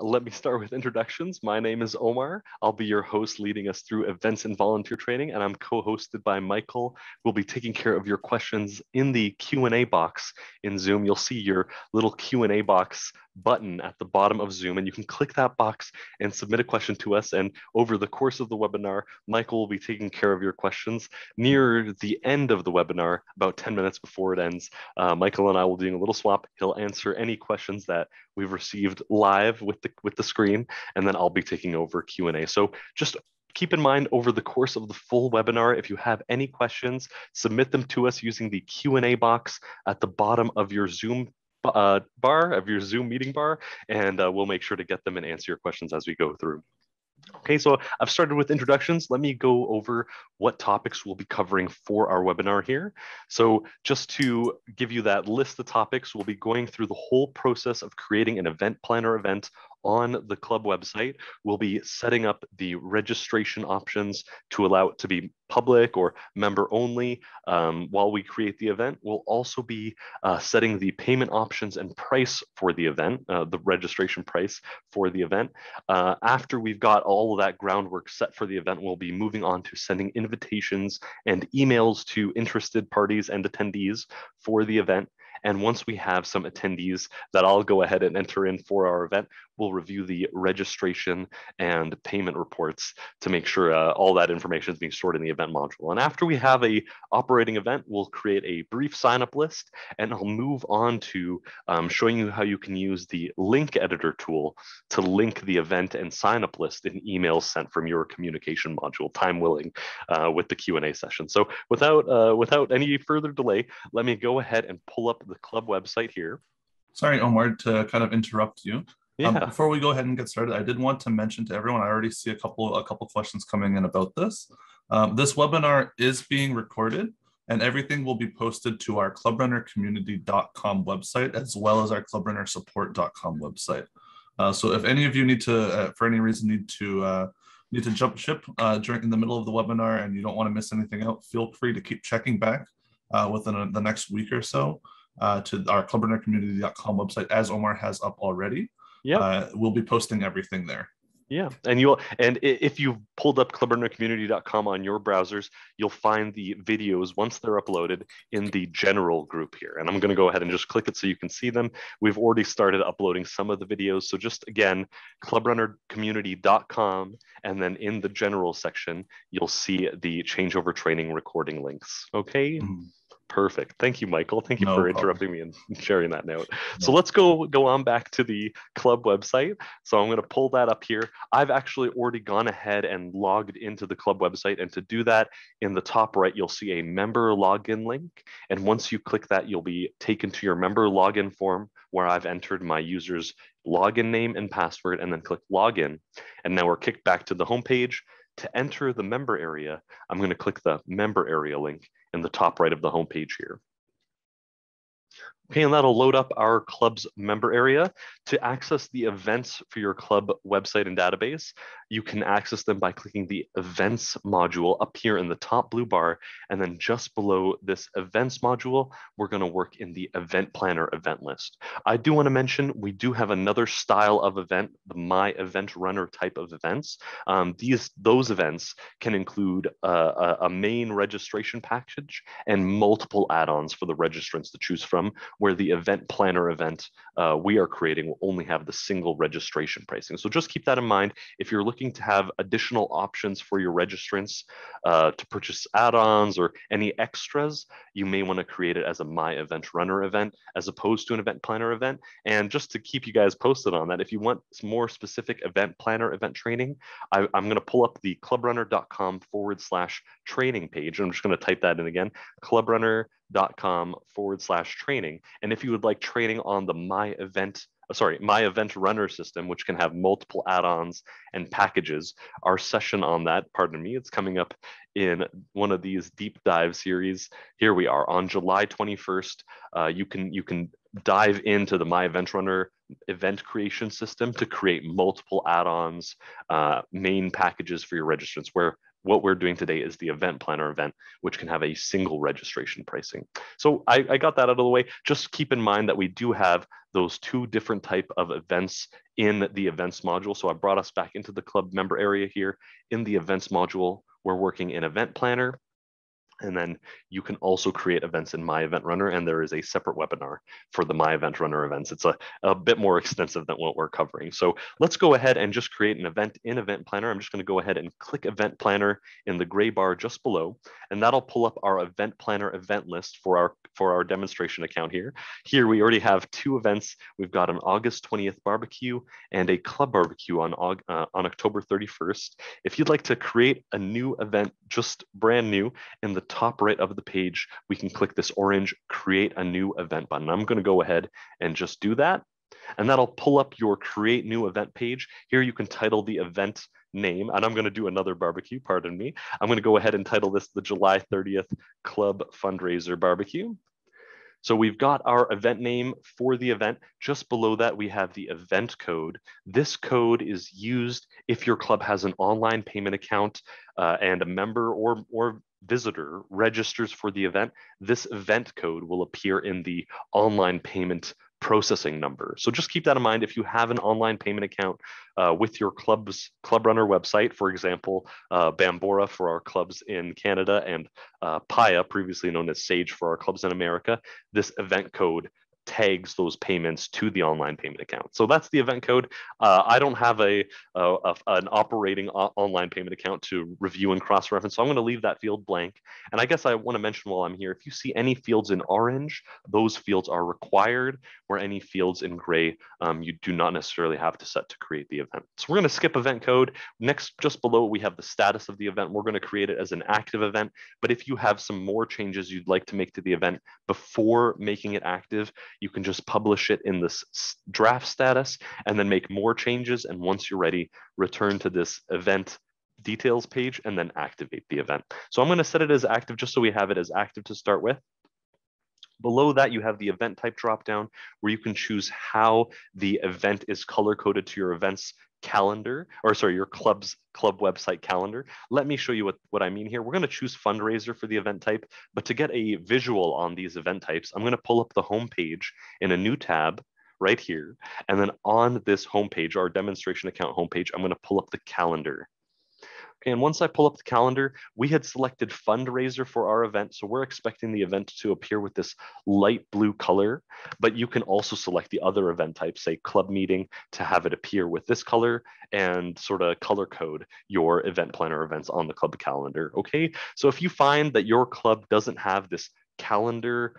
let me start with introductions. My name is Omar. I'll be your host leading us through events and volunteer training, and I'm co-hosted by Michael. We'll be taking care of your questions in the Q&A box in Zoom. You'll see your little Q&A box button at the bottom of Zoom, and you can click that box and submit a question to us. And over the course of the webinar, Michael will be taking care of your questions. Near the end of the webinar, about 10 minutes before it ends, uh, Michael and I will be doing a little swap. He'll answer any questions that we've received live with the with the screen, and then I'll be taking over Q&A. So just keep in mind over the course of the full webinar, if you have any questions, submit them to us using the Q&A box at the bottom of your Zoom uh, bar, of your Zoom meeting bar, and uh, we'll make sure to get them and answer your questions as we go through. Okay, so I've started with introductions. Let me go over what topics we'll be covering for our webinar here. So just to give you that list of topics, we'll be going through the whole process of creating an event planner event on the club website. We'll be setting up the registration options to allow it to be public or member only um, while we create the event. We'll also be uh, setting the payment options and price for the event, uh, the registration price for the event. Uh, after we've got all of that groundwork set for the event, we'll be moving on to sending invitations and emails to interested parties and attendees for the event. And once we have some attendees that I'll go ahead and enter in for our event, we'll review the registration and payment reports to make sure uh, all that information is being stored in the event module. And after we have a operating event, we'll create a brief sign up list and I'll move on to um, showing you how you can use the link editor tool to link the event and sign up list in emails sent from your communication module, time willing, uh, with the Q&A session. So without, uh, without any further delay, let me go ahead and pull up the club website here. Sorry, Omar, to kind of interrupt you. Um, yeah. Um, before we go ahead and get started, I did want to mention to everyone. I already see a couple a couple questions coming in about this. Um, this webinar is being recorded, and everything will be posted to our clubrunnercommunity.com website as well as our clubrunnersupport.com website. Uh, so if any of you need to, uh, for any reason, need to uh, need to jump ship uh, during in the middle of the webinar and you don't want to miss anything out, feel free to keep checking back uh, within the next week or so uh, to our clubrunnercommunity.com website, as Omar has up already. Yeah, uh, we'll be posting everything there. Yeah, and you'll and if you've pulled up clubrunnercommunity.com on your browsers, you'll find the videos once they're uploaded in the general group here. And I'm going to go ahead and just click it so you can see them. We've already started uploading some of the videos. So just again, clubrunnercommunity.com, and then in the general section, you'll see the changeover training recording links. Okay. Mm-hmm. Perfect. Thank you, Michael. Thank you no for interrupting me and sharing that note. No. So let's go go on back to the club website. So I'm going to pull that up here. I've actually already gone ahead and logged into the club website. And to do that, in the top right, you'll see a member login link. And once you click that, you'll be taken to your member login form where I've entered my user's login name and password and then click login. And now we're kicked back to the homepage. To enter the member area, I'm going to click the member area link in the top right of the homepage here. Okay, and that'll load up our club's member area. To access the events for your club website and database, you can access them by clicking the events module up here in the top blue bar. And then just below this events module, we're gonna work in the event planner event list. I do wanna mention, we do have another style of event, the My Event Runner type of events. Um, these Those events can include a, a main registration package and multiple add-ons for the registrants to choose from where the event planner event uh, we are creating will only have the single registration pricing. So just keep that in mind. If you're looking to have additional options for your registrants uh, to purchase add-ons or any extras, you may want to create it as a My Event Runner event as opposed to an event planner event. And just to keep you guys posted on that, if you want more specific event planner event training, I, am going to pull up the clubrunner.com forward slash training page. I'm just going to type that in again, clubrunner dot com forward slash training. And if you would like training on the My Event, sorry, My Event Runner system, which can have multiple add-ons and packages, our session on that, pardon me, it's coming up in one of these deep dive series. Here we are on July 21st. Uh, you can you can dive into the My Event Runner event creation system to create multiple add-ons, uh, main packages for your registrants, where what we're doing today is the event planner event, which can have a single registration pricing. So I, I, got that out of the way. Just keep in mind that we do have those two different type of events in the events module. So I brought us back into the club member area here. In the events module, we're working in event planner and then you can also create events in My Event Runner, and there is a separate webinar for the My Event Runner events. It's a, a bit more extensive than what we're covering. So let's go ahead and just create an event in Event Planner. I'm just going to go ahead and click Event Planner in the gray bar just below, and that'll pull up our Event Planner event list for our for our demonstration account here. Here we already have two events. We've got an August 20th barbecue and a club barbecue on, uh, on October 31st. If you'd like to create a new event, just brand new, in the top right of the page, we can click this orange create a new event button. I'm gonna go ahead and just do that. And that'll pull up your create new event page. Here you can title the event name, and I'm going to do another barbecue, pardon me. I'm going to go ahead and title this the July 30th Club Fundraiser Barbecue. So we've got our event name for the event. Just below that, we have the event code. This code is used if your club has an online payment account uh, and a member or, or visitor registers for the event. This event code will appear in the online payment processing number. So just keep that in mind. If you have an online payment account uh, with your club's club runner website, for example, uh, Bambora for our clubs in Canada and uh, Paya, previously known as Sage for our clubs in America, this event code tags those payments to the online payment account. So that's the event code. Uh, I don't have a, a, a an operating online payment account to review and cross-reference, so I'm going to leave that field blank. And I guess I want to mention while I'm here, if you see any fields in orange, those fields are required, where any fields in gray, um, you do not necessarily have to set to create the event. So we're going to skip event code. Next, just below we have the status of the event. We're going to create it as an active event, but if you have some more changes you'd like to make to the event before making it active, you can just publish it in this draft status and then make more changes. And once you're ready, return to this event details page and then activate the event. So I'm going to set it as active just so we have it as active to start with. Below that, you have the event type dropdown where you can choose how the event is color coded to your events calendar, or sorry, your club's club website calendar. Let me show you what, what I mean here. We're going to choose fundraiser for the event type, but to get a visual on these event types, I'm going to pull up the home page in a new tab right here. And then on this homepage, our demonstration account homepage, I'm going to pull up the calendar. And once I pull up the calendar, we had selected fundraiser for our event. So we're expecting the event to appear with this light blue color, but you can also select the other event type, say club meeting, to have it appear with this color and sort of color code your event planner events on the club calendar. Okay. So if you find that your club doesn't have this calendar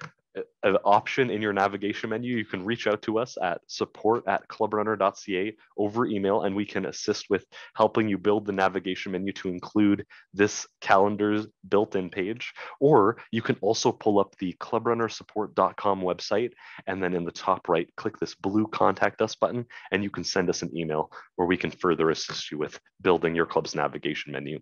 an option in your navigation menu, you can reach out to us at support at clubrunner.ca over email, and we can assist with helping you build the navigation menu to include this calendar's built-in page. Or you can also pull up the clubrunnersupport.com website, and then in the top right, click this blue contact us button, and you can send us an email where we can further assist you with building your club's navigation menu.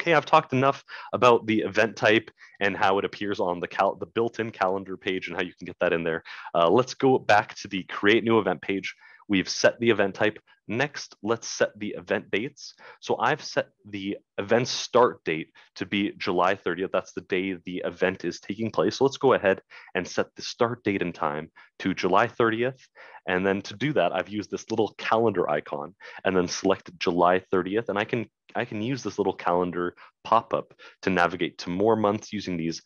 Okay, I've talked enough about the event type and how it appears on the, cal the built-in calendar page and how you can get that in there. Uh, let's go back to the create new event page. We've set the event type. Next, let's set the event dates. So I've set the event start date to be July 30th. That's the day the event is taking place. So let's go ahead and set the start date and time to July 30th. And then to do that, I've used this little calendar icon and then select July 30th. And I can I can use this little calendar pop-up to navigate to more months using these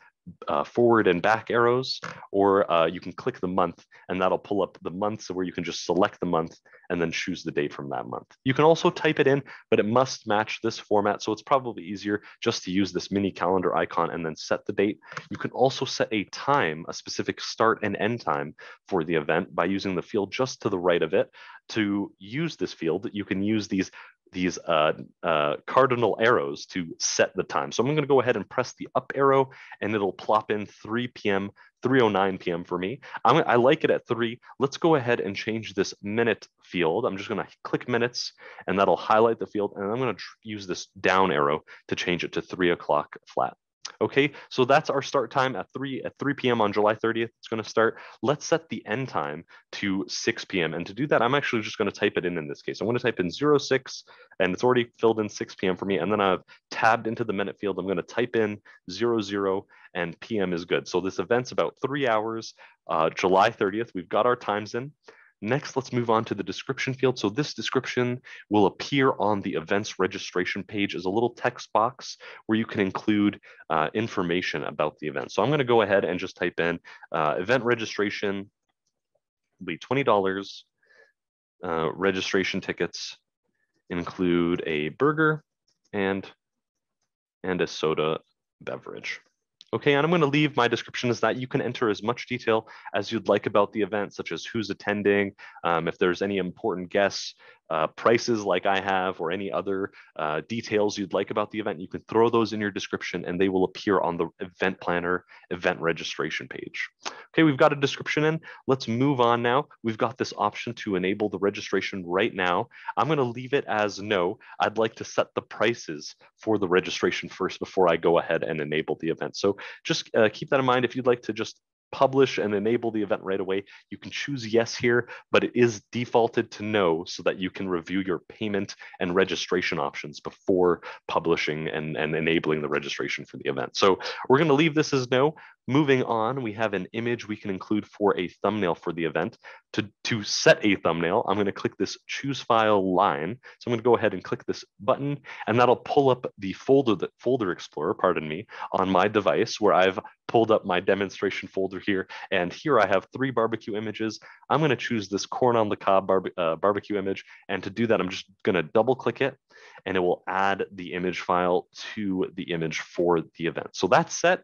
uh, forward and back arrows, or uh, you can click the month and that'll pull up the months where you can just select the month and then choose the date from that month. You can also type it in, but it must match this format. So it's probably easier just to use this mini calendar icon and then set the date. You can also set a time, a specific start and end time for the event by using the field just to the right of it. To use this field, you can use these these uh, uh, cardinal arrows to set the time. So I'm going to go ahead and press the up arrow and it'll plop in 3 p.m., 3.09 p.m. for me. I'm, I like it at 3. Let's go ahead and change this minute field. I'm just going to click minutes and that'll highlight the field. And I'm going to use this down arrow to change it to 3 o'clock flat. Okay, so that's our start time at 3 at 3 p.m. on July 30th. It's going to start. Let's set the end time to 6 p.m. And to do that, I'm actually just going to type it in in this case. I'm going to type in 06 and it's already filled in 6 p.m. for me. And then I've tabbed into the minute field. I'm going to type in 00 and PM is good. So this event's about three hours, uh, July 30th. We've got our times in. Next, let's move on to the description field. So this description will appear on the events registration page as a little text box where you can include uh, information about the event. So I'm gonna go ahead and just type in uh, event registration, will be $20. Uh, registration tickets include a burger and, and a soda beverage. Okay, and I'm going to leave my description as that. You can enter as much detail as you'd like about the event, such as who's attending, um, if there's any important guests, uh, prices like I have, or any other uh, details you'd like about the event, you can throw those in your description and they will appear on the event planner event registration page. Okay, we've got a description in. Let's move on now. We've got this option to enable the registration right now. I'm going to leave it as no. I'd like to set the prices for the registration first before I go ahead and enable the event. So just uh, keep that in mind. If you'd like to just publish and enable the event right away, you can choose yes here, but it is defaulted to no so that you can review your payment and registration options before publishing and, and enabling the registration for the event. So we're going to leave this as no. Moving on, we have an image we can include for a thumbnail for the event. To, to set a thumbnail, I'm going to click this choose file line. So I'm going to go ahead and click this button, and that'll pull up the folder, the folder explorer, pardon me, on my device where I've pulled up my demonstration folder here. And here I have three barbecue images. I'm going to choose this corn on the cob barbe uh, barbecue image. And to do that, I'm just going to double click it and it will add the image file to the image for the event. So that's set.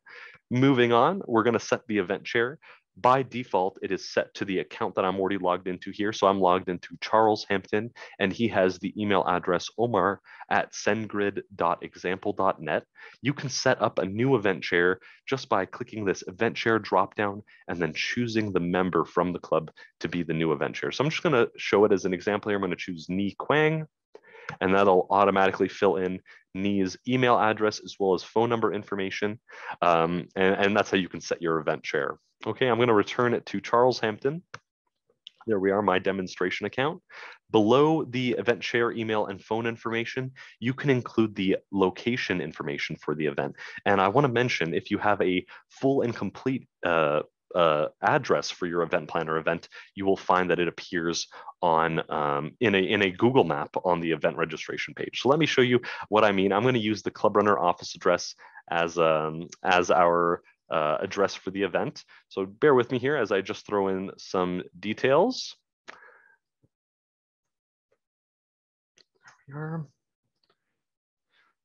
Moving on, we're going to set the event chair. By default, it is set to the account that I'm already logged into here. So I'm logged into Charles Hampton, and he has the email address omar at sendgrid.example.net. You can set up a new event chair just by clicking this event chair dropdown and then choosing the member from the club to be the new event chair. So I'm just going to show it as an example here. I'm going to choose Ni Quang and that'll automatically fill in Ni's email address as well as phone number information. Um, and, and that's how you can set your event share. Okay, I'm gonna return it to Charles Hampton. There we are, my demonstration account. Below the event share email and phone information, you can include the location information for the event. And I wanna mention, if you have a full and complete uh, uh, address for your event planner event, you will find that it appears on um, in a in a Google map on the event registration page. So let me show you what I mean. I'm going to use the Club Runner office address as um, as our uh, address for the event. So bear with me here as I just throw in some details. There we are.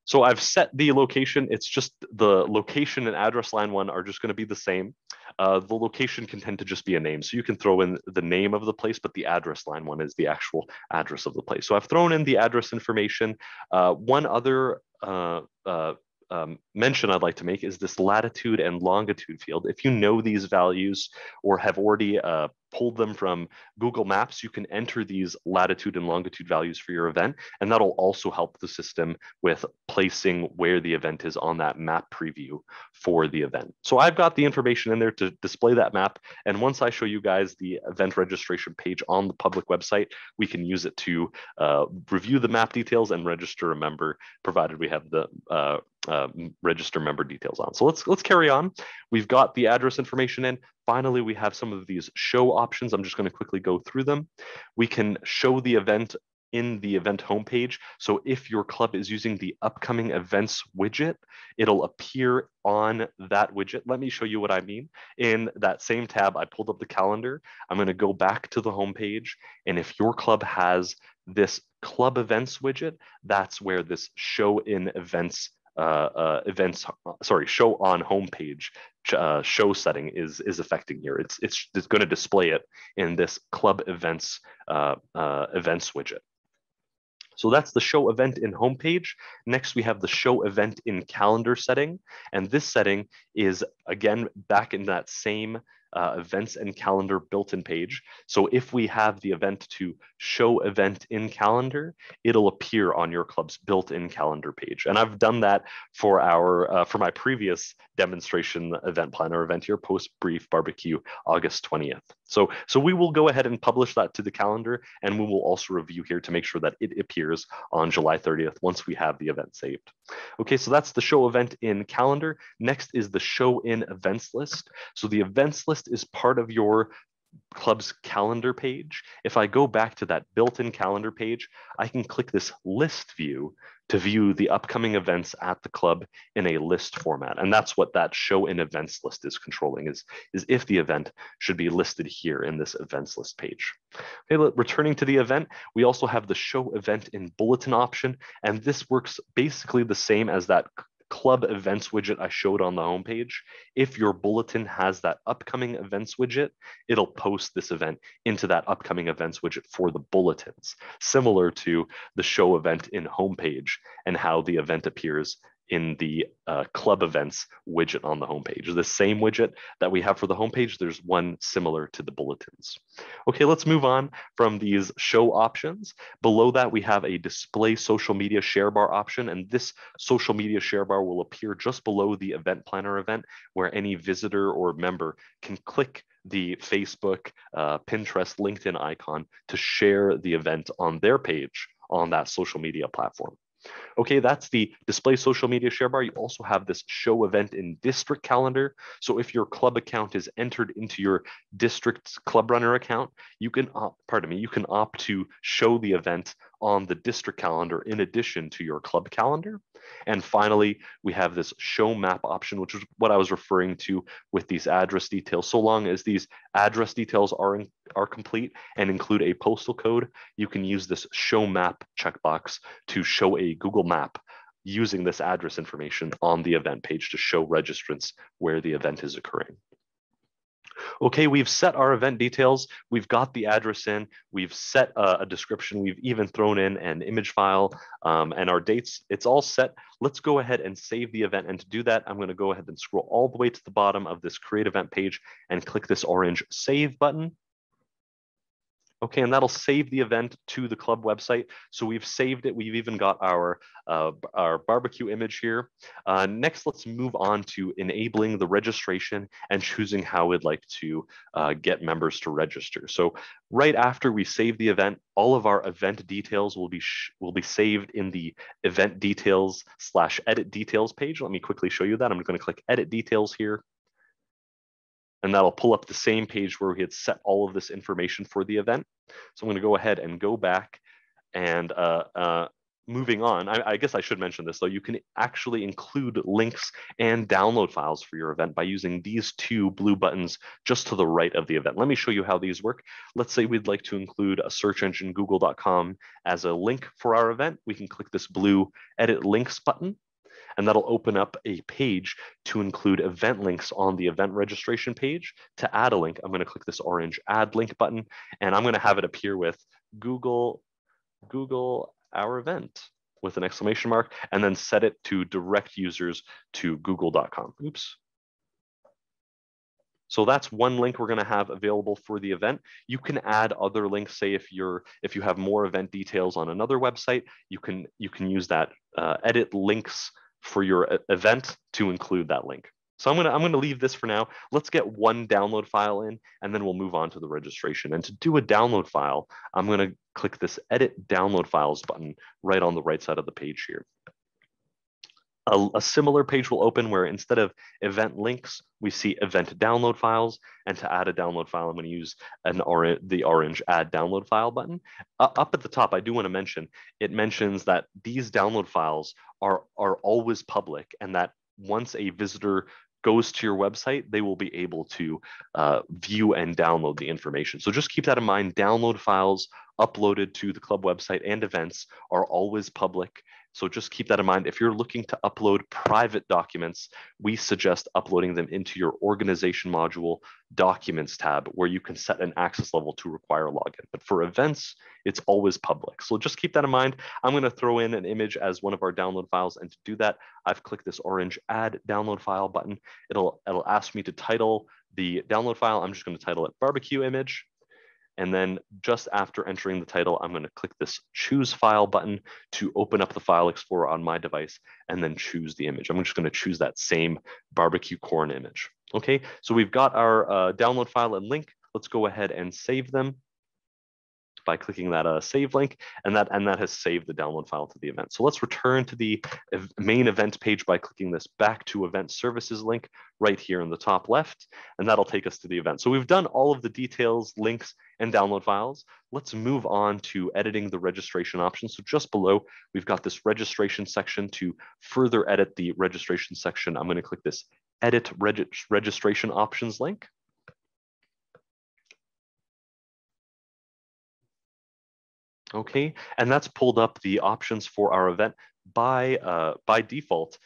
So I've set the location. It's just the location and address line one are just going to be the same. Uh, the location can tend to just be a name. So you can throw in the name of the place, but the address line one is the actual address of the place. So I've thrown in the address information. Uh, one other uh, uh um, mention I'd like to make is this latitude and longitude field. If you know these values or have already uh, pulled them from Google Maps, you can enter these latitude and longitude values for your event, and that'll also help the system with placing where the event is on that map preview for the event. So I've got the information in there to display that map, and once I show you guys the event registration page on the public website, we can use it to uh, review the map details and register a member, provided we have the uh, uh, register member details on. So let's let's carry on. We've got the address information in. Finally, we have some of these show options. I'm just going to quickly go through them. We can show the event in the event homepage. So if your club is using the upcoming events widget, it'll appear on that widget. Let me show you what I mean. In that same tab, I pulled up the calendar. I'm going to go back to the homepage. And if your club has this club events widget, that's where this show in events events, sorry, show on homepage uh, show setting is is affecting here. It's it's, it's going to display it in this club events uh, uh, events widget. So that's the show event in homepage. Next, we have the show event in calendar setting. And this setting is, again, back in that same uh, events and calendar built-in page. So if we have the event to show event in calendar, it'll appear on your club's built-in calendar page. And I've done that for our uh, for my previous demonstration event planner event here, post brief barbecue, August 20th. So, so we will go ahead and publish that to the calendar and we will also review here to make sure that it appears on July 30th once we have the event saved. Okay, so that's the show event in calendar. Next is the show in events list. So the events list is part of your club's calendar page. If I go back to that built-in calendar page, I can click this list view to view the upcoming events at the club in a list format. And that's what that show in events list is controlling is, is if the event should be listed here in this events list page. Okay, returning to the event, we also have the show event in bulletin option. And this works basically the same as that club events widget I showed on the homepage, if your bulletin has that upcoming events widget, it'll post this event into that upcoming events widget for the bulletins, similar to the show event in homepage and how the event appears in the uh, club events widget on the homepage. The same widget that we have for the homepage, there's one similar to the bulletins. Okay, let's move on from these show options. Below that, we have a display social media share bar option, and this social media share bar will appear just below the event planner event where any visitor or member can click the Facebook, uh, Pinterest, LinkedIn icon to share the event on their page on that social media platform. Okay, that's the display social media share bar. You also have this show event in district calendar. So if your club account is entered into your district's club runner account, you can opt, pardon me, you can opt to show the event on the district calendar in addition to your club calendar. And finally, we have this show map option, which is what I was referring to with these address details. So long as these address details are, in, are complete and include a postal code, you can use this show map checkbox to show a Google map using this address information on the event page to show registrants where the event is occurring okay, we've set our event details, we've got the address in, we've set a, a description, we've even thrown in an image file um, and our dates, it's all set. Let's go ahead and save the event. And to do that, I'm gonna go ahead and scroll all the way to the bottom of this create event page and click this orange save button. Okay, and that'll save the event to the club website. So we've saved it. We've even got our, uh, our barbecue image here. Uh, next, let's move on to enabling the registration and choosing how we'd like to uh, get members to register. So right after we save the event, all of our event details will be, will be saved in the event details slash edit details page. Let me quickly show you that. I'm gonna click edit details here and that'll pull up the same page where we had set all of this information for the event. So I'm going to go ahead and go back and uh, uh, moving on, I, I, guess I should mention this though, you can actually include links and download files for your event by using these two blue buttons just to the right of the event. Let me show you how these work. Let's say we'd like to include a search engine, google.com as a link for our event. We can click this blue edit links button and that'll open up a page to include event links on the event registration page. To add a link, I'm going to click this orange add link button, and I'm going to have it appear with Google, Google our event with an exclamation mark, and then set it to direct users to google.com. Oops. So that's one link we're going to have available for the event. You can add other links. Say if you're if you have more event details on another website, you can you can use that uh, edit links for your event to include that link. So I'm gonna I'm gonna leave this for now. Let's get one download file in, and then we'll move on to the registration. And to do a download file, I'm gonna click this Edit Download Files button right on the right side of the page here. A, a, similar page will open where instead of event links, we see event download files. And to add a download file, I'm going to use an or the orange add download file button. Uh, up at the top, I do want to mention, it mentions that these download files are, are always public and that once a visitor goes to your website, they will be able to uh, view and download the information. So just keep that in mind. Download files uploaded to the club website and events are always public so just keep that in mind. If you're looking to upload private documents, we suggest uploading them into your organization module documents tab where you can set an access level to require login. But for events, it's always public. So just keep that in mind. I'm going to throw in an image as one of our download files. And to do that, I've clicked this orange add download file button. It'll, it'll ask me to title the download file, I'm just going to title it barbecue image. And then just after entering the title, I'm going to click this choose file button to open up the file explorer on my device and then choose the image. I'm just going to choose that same barbecue corn image. Okay, so we've got our uh, download file and link. Let's go ahead and save them by clicking that uh, save link, and that and that has saved the download file to the event. So let's return to the main event page by clicking this back to event services link right here in the top left, and that'll take us to the event. So we've done all of the details, links, and download files. Let's move on to editing the registration options. So just below, we've got this registration section. To further edit the registration section, I'm going to click this edit reg registration options link. Okay, and that's pulled up the options for our event by uh, by default.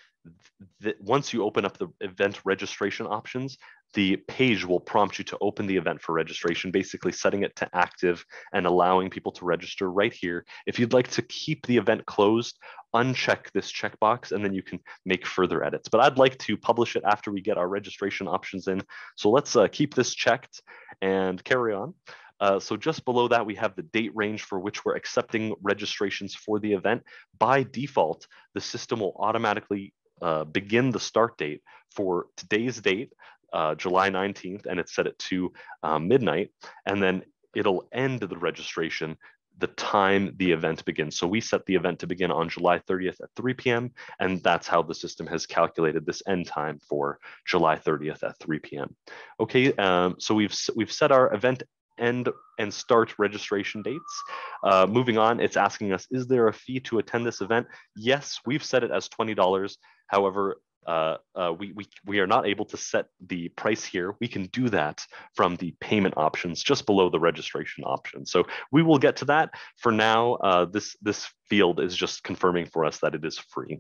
Once you open up the event registration options, the page will prompt you to open the event for registration, basically setting it to active and allowing people to register right here. If you'd like to keep the event closed, uncheck this checkbox and then you can make further edits. But I'd like to publish it after we get our registration options in. So let's uh, keep this checked and carry on. Uh, so just below that, we have the date range for which we're accepting registrations for the event. By default, the system will automatically uh, begin the start date for today's date, uh, July 19th, and it's set it to uh, midnight. And then it'll end the registration the time the event begins. So we set the event to begin on July 30th at 3 p.m. And that's how the system has calculated this end time for July 30th at 3 p.m. Okay, um, so we've we've set our event end and start registration dates. Uh, moving on, it's asking us, is there a fee to attend this event? Yes, we've set it as $20. However, uh, uh, we, we, we are not able to set the price here. We can do that from the payment options just below the registration option. So we will get to that. For now, uh, this, this field is just confirming for us that it is free.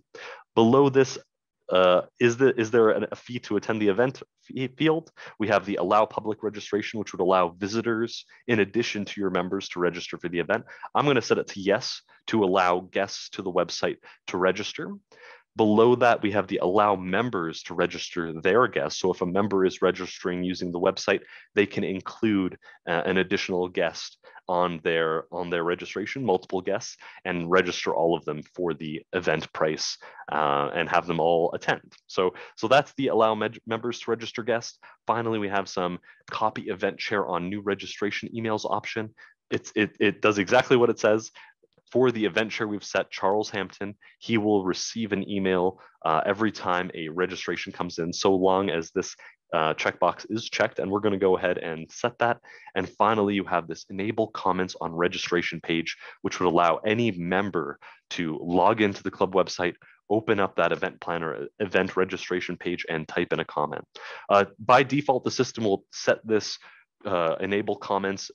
Below this uh, is, the, is there a fee to attend the event field? We have the allow public registration, which would allow visitors in addition to your members to register for the event. I'm going to set it to yes to allow guests to the website to register. Below that, we have the allow members to register their guests. So if a member is registering using the website, they can include uh, an additional guest on their on their registration, multiple guests, and register all of them for the event price uh, and have them all attend. So so that's the allow members to register guests. Finally, we have some copy event share on new registration emails option. It's, it, it does exactly what it says for the event share we've set Charles Hampton, he will receive an email uh, every time a registration comes in, so long as this uh, checkbox is checked. And we're going to go ahead and set that. And finally, you have this enable comments on registration page, which would allow any member to log into the club website, open up that event planner event registration page and type in a comment. Uh, by default, the system will set this uh, enable comments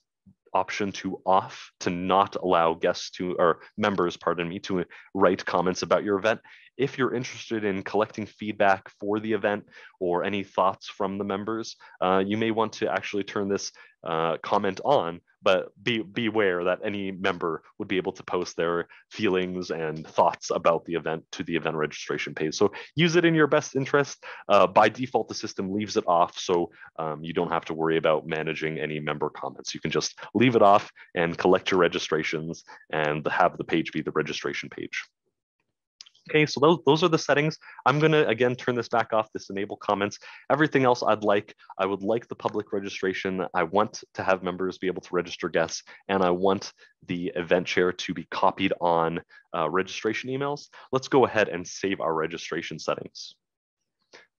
option to off to not allow guests to or members pardon me to write comments about your event if you're interested in collecting feedback for the event or any thoughts from the members uh, you may want to actually turn this uh, comment on but be beware that any member would be able to post their feelings and thoughts about the event to the event registration page. So use it in your best interest. Uh, by default, the system leaves it off, so um, you don't have to worry about managing any member comments. You can just leave it off and collect your registrations and have the page be the registration page. Okay, so those, those are the settings. I'm gonna, again, turn this back off, this enable comments. Everything else I'd like, I would like the public registration. I want to have members be able to register guests, and I want the event share to be copied on uh, registration emails. Let's go ahead and save our registration settings.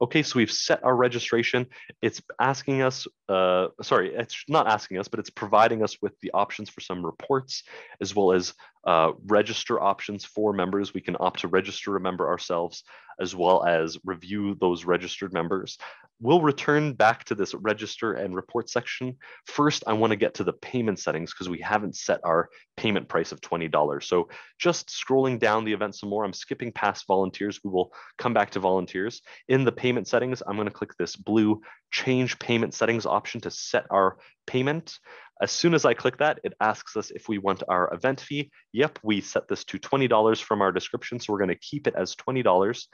Okay, so we've set our registration. It's asking us, uh, sorry, it's not asking us, but it's providing us with the options for some reports, as well as uh, register options for members. We can opt to register a member ourselves, as well as review those registered members. We'll return back to this register and report section. First, I wanna get to the payment settings because we haven't set our payment price of $20. So just scrolling down the event some more, I'm skipping past volunteers. We will come back to volunteers. In the payment settings, I'm gonna click this blue change payment settings option to set our payment. As soon as I click that, it asks us if we want our event fee. Yep, we set this to $20 from our description, so we're gonna keep it as $20.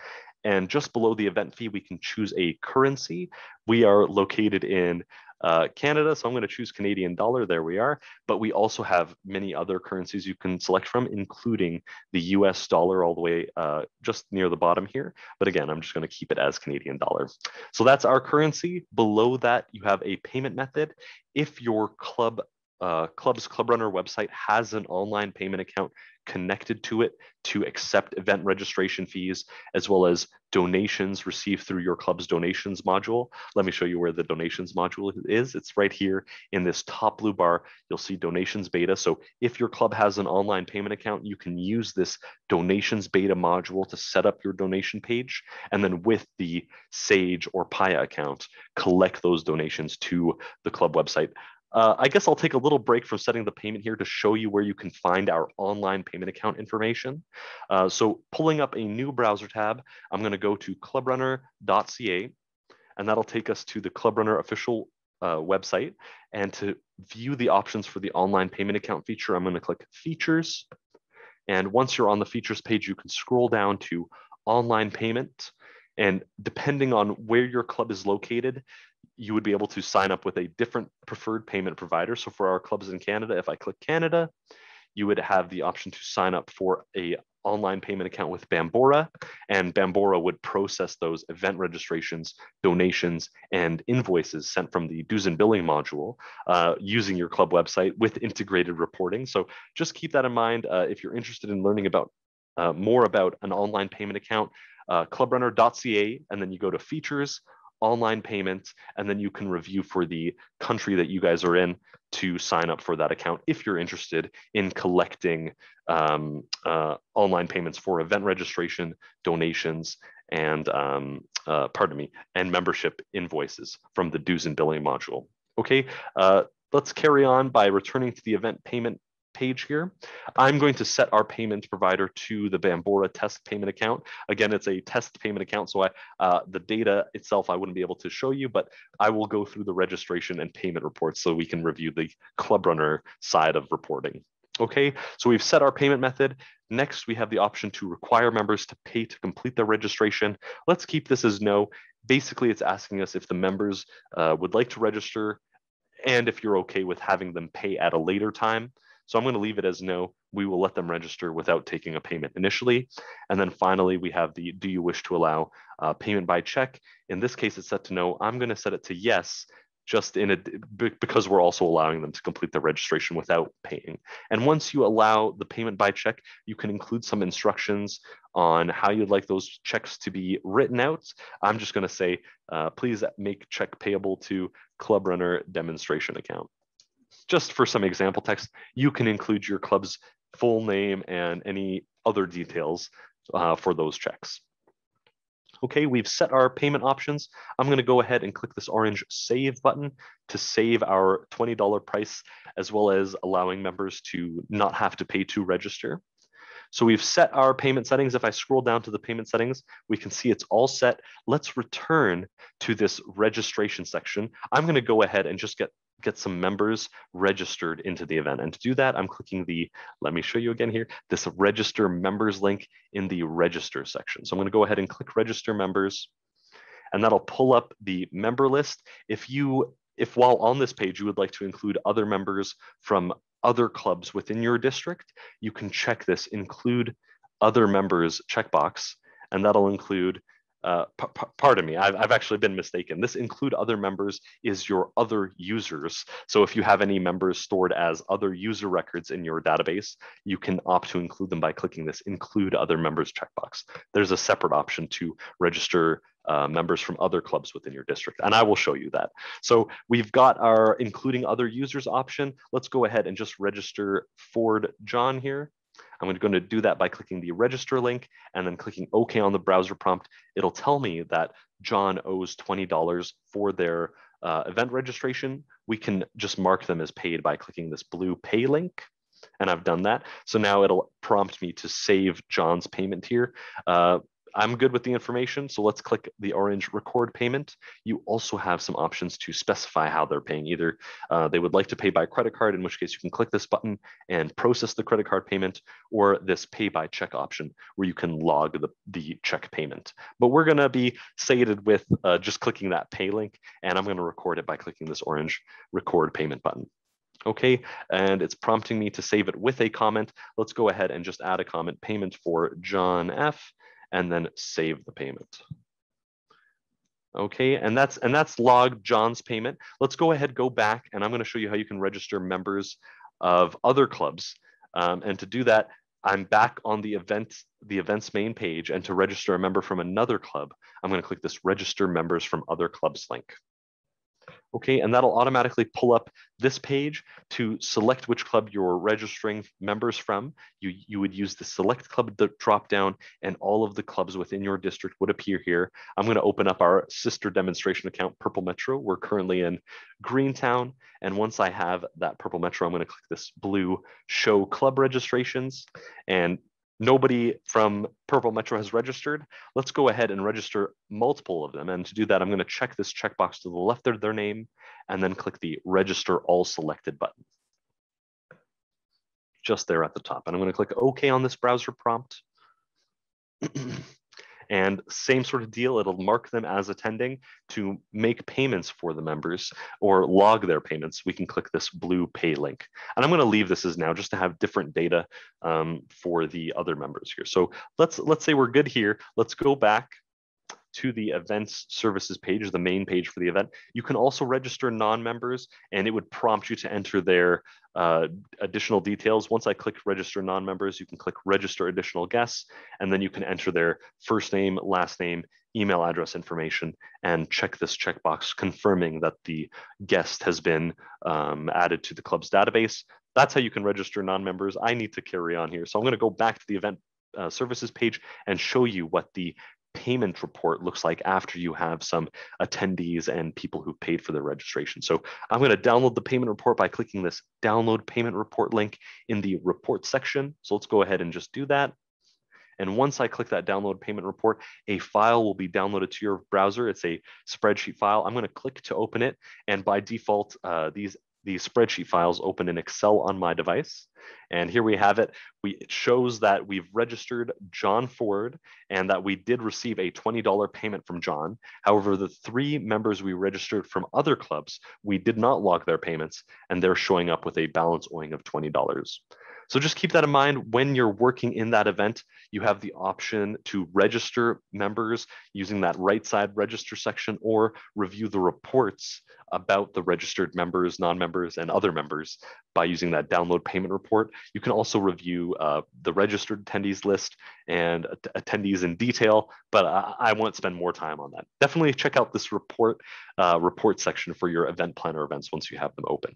And just below the event fee, we can choose a currency. We are located in uh, Canada. So I'm going to choose Canadian dollar. There we are. But we also have many other currencies you can select from, including the US dollar all the way uh, just near the bottom here. But again, I'm just going to keep it as Canadian dollar. So that's our currency. Below that, you have a payment method. If your club uh, club's club runner website has an online payment account connected to it to accept event registration fees as well as donations received through your club's donations module. Let me show you where the donations module is. It's right here in this top blue bar. You'll see donations beta. So if your club has an online payment account, you can use this donations beta module to set up your donation page. And then with the Sage or Paya account, collect those donations to the club website. Uh, I guess I'll take a little break from setting the payment here to show you where you can find our online payment account information. Uh, so pulling up a new browser tab, I'm going to go to clubrunner.ca, and that'll take us to the Clubrunner official uh, website. And to view the options for the online payment account feature, I'm going to click Features. And once you're on the features page, you can scroll down to online payment. And depending on where your club is located, you would be able to sign up with a different preferred payment provider. So for our clubs in Canada, if I click Canada, you would have the option to sign up for a online payment account with Bambora, and Bambora would process those event registrations, donations, and invoices sent from the dues and billing module uh, using your club website with integrated reporting. So just keep that in mind uh, if you're interested in learning about uh, more about an online payment account, uh, clubrunner.ca, and then you go to features, online payments, and then you can review for the country that you guys are in to sign up for that account if you're interested in collecting um, uh, online payments for event registration, donations, and um, uh, pardon me, and membership invoices from the dues and billing module. Okay, uh, let's carry on by returning to the event payment page here. I'm going to set our payment provider to the Bambora test payment account. Again, it's a test payment account, so I, uh, the data itself I wouldn't be able to show you, but I will go through the registration and payment reports so we can review the Club Runner side of reporting. Okay, so we've set our payment method. Next, we have the option to require members to pay to complete their registration. Let's keep this as no. Basically, it's asking us if the members uh, would like to register and if you're okay with having them pay at a later time. So I'm going to leave it as no. We will let them register without taking a payment initially. And then finally, we have the do you wish to allow uh, payment by check? In this case, it's set to no. I'm going to set it to yes, just in a because we're also allowing them to complete the registration without paying. And once you allow the payment by check, you can include some instructions on how you'd like those checks to be written out. I'm just going to say, uh, please make check payable to Club Runner demonstration account just for some example text, you can include your club's full name and any other details uh, for those checks. Okay, we've set our payment options. I'm gonna go ahead and click this orange save button to save our $20 price, as well as allowing members to not have to pay to register. So we've set our payment settings. If I scroll down to the payment settings, we can see it's all set. Let's return to this registration section. I'm gonna go ahead and just get get some members registered into the event. And to do that, I'm clicking the, let me show you again here, this register members link in the register section. So I'm gonna go ahead and click register members and that'll pull up the member list. If you, if while on this page, you would like to include other members from other clubs within your district, you can check this include other members checkbox, and that'll include uh, pardon me, I've, I've actually been mistaken. This include other members is your other users. So if you have any members stored as other user records in your database, you can opt to include them by clicking this include other members checkbox. There's a separate option to register uh, members from other clubs within your district. And I will show you that. So we've got our including other users option. Let's go ahead and just register Ford John here. I'm going to do that by clicking the register link and then clicking OK on the browser prompt. It'll tell me that John owes $20 for their uh, event registration. We can just mark them as paid by clicking this blue pay link. And I've done that. So now it'll prompt me to save John's payment here. Uh, I'm good with the information, so let's click the orange record payment. You also have some options to specify how they're paying. Either uh, they would like to pay by credit card, in which case you can click this button and process the credit card payment, or this pay by check option where you can log the, the check payment. But we're gonna be sated with uh, just clicking that pay link, and I'm gonna record it by clicking this orange record payment button. Okay, and it's prompting me to save it with a comment. Let's go ahead and just add a comment payment for John F and then save the payment. Okay, and that's and that's logged John's payment. Let's go ahead, go back, and I'm going to show you how you can register members of other clubs. Um, and to do that, I'm back on the event, the events main page, and to register a member from another club, I'm going to click this register members from other clubs link okay? And that'll automatically pull up this page to select which club you're registering members from. You, you would use the select club drop down and all of the clubs within your district would appear here. I'm gonna open up our sister demonstration account, Purple Metro. We're currently in Greentown. And once I have that Purple Metro, I'm gonna click this blue show club registrations and nobody from Purple Metro has registered, let's go ahead and register multiple of them. And to do that, I'm going to check this checkbox to the left of their name and then click the register all selected button. Just there at the top. And I'm going to click OK on this browser prompt. And same sort of deal, it'll mark them as attending to make payments for the members or log their payments. We can click this blue pay link. And I'm gonna leave this as now just to have different data um, for the other members here. So let's, let's say we're good here. Let's go back to the events services page, the main page for the event. You can also register non-members and it would prompt you to enter their uh, additional details. Once I click register non-members, you can click register additional guests, and then you can enter their first name, last name, email address information, and check this checkbox confirming that the guest has been um, added to the club's database. That's how you can register non-members. I need to carry on here. So I'm gonna go back to the event uh, services page and show you what the payment report looks like after you have some attendees and people who paid for their registration. So I'm going to download the payment report by clicking this download payment report link in the report section. So let's go ahead and just do that. And once I click that download payment report, a file will be downloaded to your browser. It's a spreadsheet file. I'm going to click to open it. And by default, uh, these these spreadsheet files open in Excel on my device. And here we have it. We, it shows that we've registered John Ford and that we did receive a $20 payment from John. However, the three members we registered from other clubs, we did not log their payments and they're showing up with a balance owing of $20. So just keep that in mind when you're working in that event, you have the option to register members using that right side register section or review the reports about the registered members, non-members, and other members by using that download payment report. You can also review uh, the registered attendees list and attendees in detail, but I, I, won't spend more time on that. Definitely check out this report uh, report section for your event planner events once you have them open.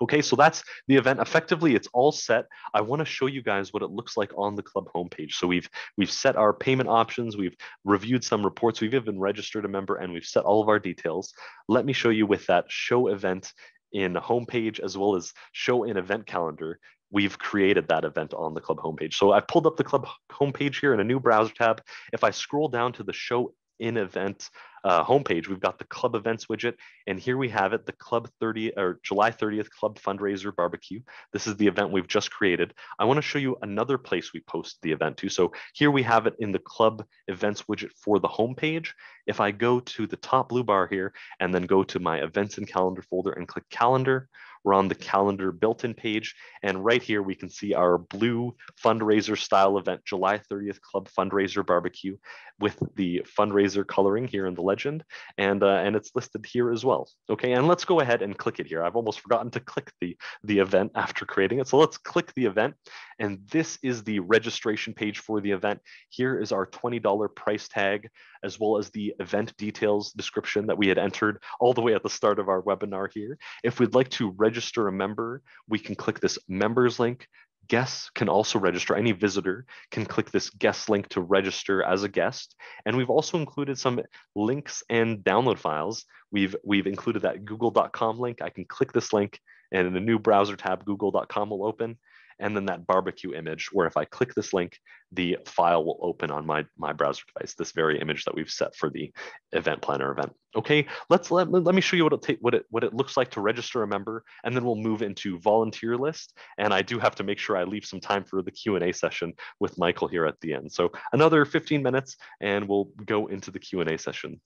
Okay, so that's the event. Effectively, it's all set. I want to show you guys what it looks like on the club homepage. So we've we've set our payment options, we've reviewed some reports, we've even registered a member, and we've set all of our details. Let me show you with that show event in homepage as well as show in event calendar. We've created that event on the club homepage. So I've pulled up the club homepage here in a new browser tab. If I scroll down to the show in event uh, homepage, we've got the club events widget, and here we have it, the Club 30 or July 30th Club Fundraiser Barbecue. This is the event we've just created. I want to show you another place we post the event to. So here we have it in the Club Events widget for the homepage. If I go to the top blue bar here and then go to my Events and Calendar folder and click Calendar, we're on the calendar built-in page. And right here, we can see our blue fundraiser style event, July 30th Club Fundraiser Barbecue with the fundraiser coloring here in the legend. And, uh, and it's listed here as well. Okay, and let's go ahead and click it here. I've almost forgotten to click the, the event after creating it. So let's click the event. And this is the registration page for the event. Here is our $20 price tag, as well as the event details description that we had entered all the way at the start of our webinar here. If we'd like to register a member, we can click this members link. Guests can also register. Any visitor can click this guest link to register as a guest. And we've also included some links and download files. We've, we've included that google.com link. I can click this link and in the new browser tab, google.com will open and then that barbecue image where if I click this link, the file will open on my, my browser device, this very image that we've set for the event planner event. Okay, let's let, let me show you what it, what, it, what it looks like to register a member, and then we'll move into volunteer list. And I do have to make sure I leave some time for the Q&A session with Michael here at the end. So another 15 minutes, and we'll go into the Q&A session.